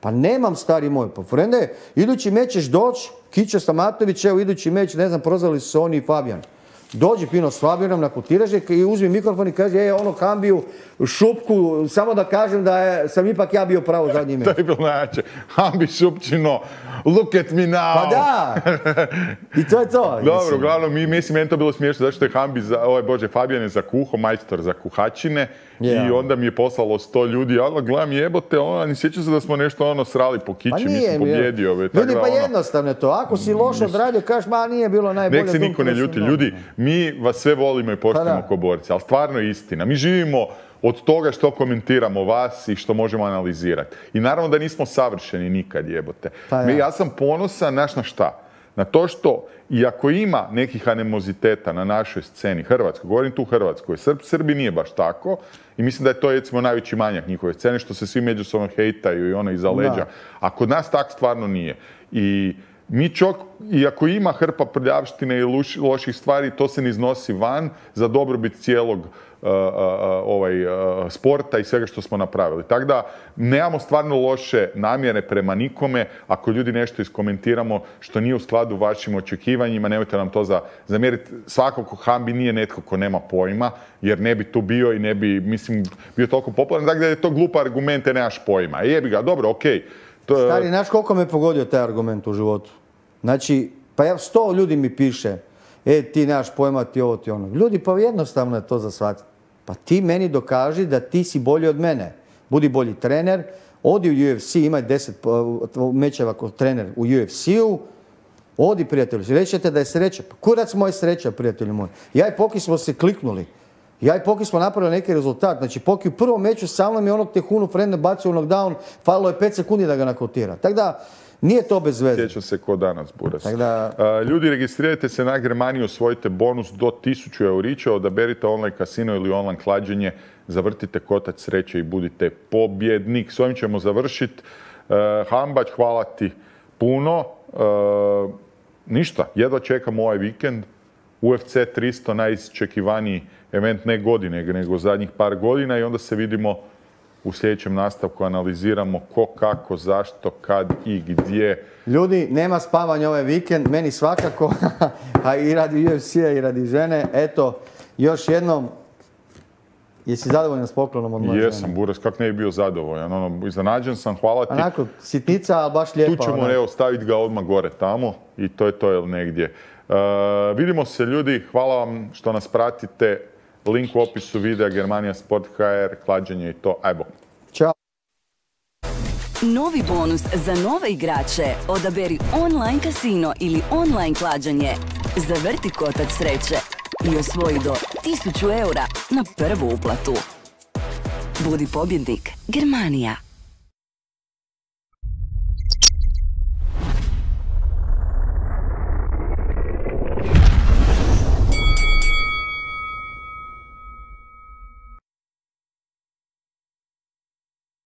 Pa nemam, stari moj. Pa frende, idući meč ćeš doći, Kića Stamatović, evo idući meč, ne znam, prozvali su se oni i Fabijan. Dođi Pino s Fabijanom nakon tiraže i uzmi mikrofon i kaže, e, ono kambiju, šupku, samo da kažem da je, sam ipak ja bio pravo zadnji. To je bilo najjače. Hambi Šupčino, look at me now. Pa da! I to je to. Dobro, uglavnom, mi, mislim, meni to bilo smiješno, zato što je Hambi, za, ovaj, bože, Fabijan je za kuho, majstor za kuhačine i onda mi je poslalo sto ljudi, ja ono, gledam jebote, ono, ni sjećam se da smo nešto ono srali po kići, Pa nije, mislim, pobjedio. Ljudi, pa ono, jednostavno je to. Ako si loš odradio, kažeš, ma nije bilo najbolje. Nek se niko ne ljuti. Ljudi, mi vas sve volimo i poštujemo Pa da. ko borci, ali stvarno je istina. Mi živimo od toga što komentiramo vas i što možemo analizirati. I naravno da nismo savršeni nikad jebote. Pa ja sam ponosan, znaš na šta? Na to što, iako ima nekih animoziteta na našoj sceni, Hrvatskoj, govorim tu Hrvatskoj, Srb, Srbi nije baš tako i mislim da je to recimo najveći manjak njihove scene, što se svi međusobno hejtaju i ono iza leđa. A kod nas tak stvarno nije. I mi čak, iako ima hrpa prljavštine i loših stvari, to se ne iznosi van za dobrobit cijelog uh, uh, ovaj, uh, sporta i svega što smo napravili. Tako da, nemamo stvarno loše namjere prema nikome. Ako ljudi nešto iskomentiramo što nije u skladu vašim očekivanjima, nemojte nam to za, zamjeriti. Svakako Hambi nije netko ko nema pojma, jer ne bi tu bio i ne bi, mislim, bio toliko popularan. Dakle, da je to glupa argument, nemaš pojma. Jebi ga, dobro, okej. Stari, znaš koliko me pogodio taj argument u životu? Znači, pa ja sto ljudi mi piše, e, ti nemaš pojma, ti ovo, ti ono. Ljudi, pa jednostavno je to za shvatiti. Pa ti meni dokaži da ti si bolji od mene. Budi bolji trener, odi u UFC, imaj deset uh, mečeva kao trener u UFC-u, odi prijatelju, reći ćete da je sreća. Pa kurac moj sreća, prijatelju moj. Ja i Poki smo se kliknuli. Ja i Poki smo napravili neki rezultat. Znači Poki u prvom meču sa mnom je onog tehunu Frende bacio u knockdown, falilo je 5 sekundi da ga nakotira. Tako da, nije to bez veze. Sjećam se ko danas, Buras. Tak da- A, ljudi, registrirajte se na Germaniju, osvojite bonus do 1000 eurića, odaberite online kasino ili online klađenje, zavrtite kotač sreće i budite pobjednik. S ovim ćemo završiti. Hambać, hvala ti puno. E, ništa, jedva čekam ovaj vikend. UFC 300, najiščekivaniji event ne godine, nego zadnjih par godina i onda se vidimo u sljedećem nastavku analiziramo ko, kako, zašto, kad i gdje. Ljudi, nema spavanja ovaj vikend, meni svakako, a i radi UFC-a i radi žene. Eto, još jednom, jesi zadovoljan s poklonom od moje Jesam, žene? Buras, kak ne bi bio zadovoljan. Ono, iznenađen sam, hvala ti. Onako, sitnica, ali baš lijepa. Tu ćemo evo staviti ga odmah gore tamo i to je to jel negdje. E, vidimo se ljudi, hvala vam što nas pratite. Link u opisu videa Germania Sport HR, klađenje i to. Ajbo. Ćao. Novi bonus za nove igrače. Odaberi online kasino ili online klađenje. Zavrti kotač sreće i osvoji do 1000 eura na prvu uplatu. Budi pobjednik. Germanija.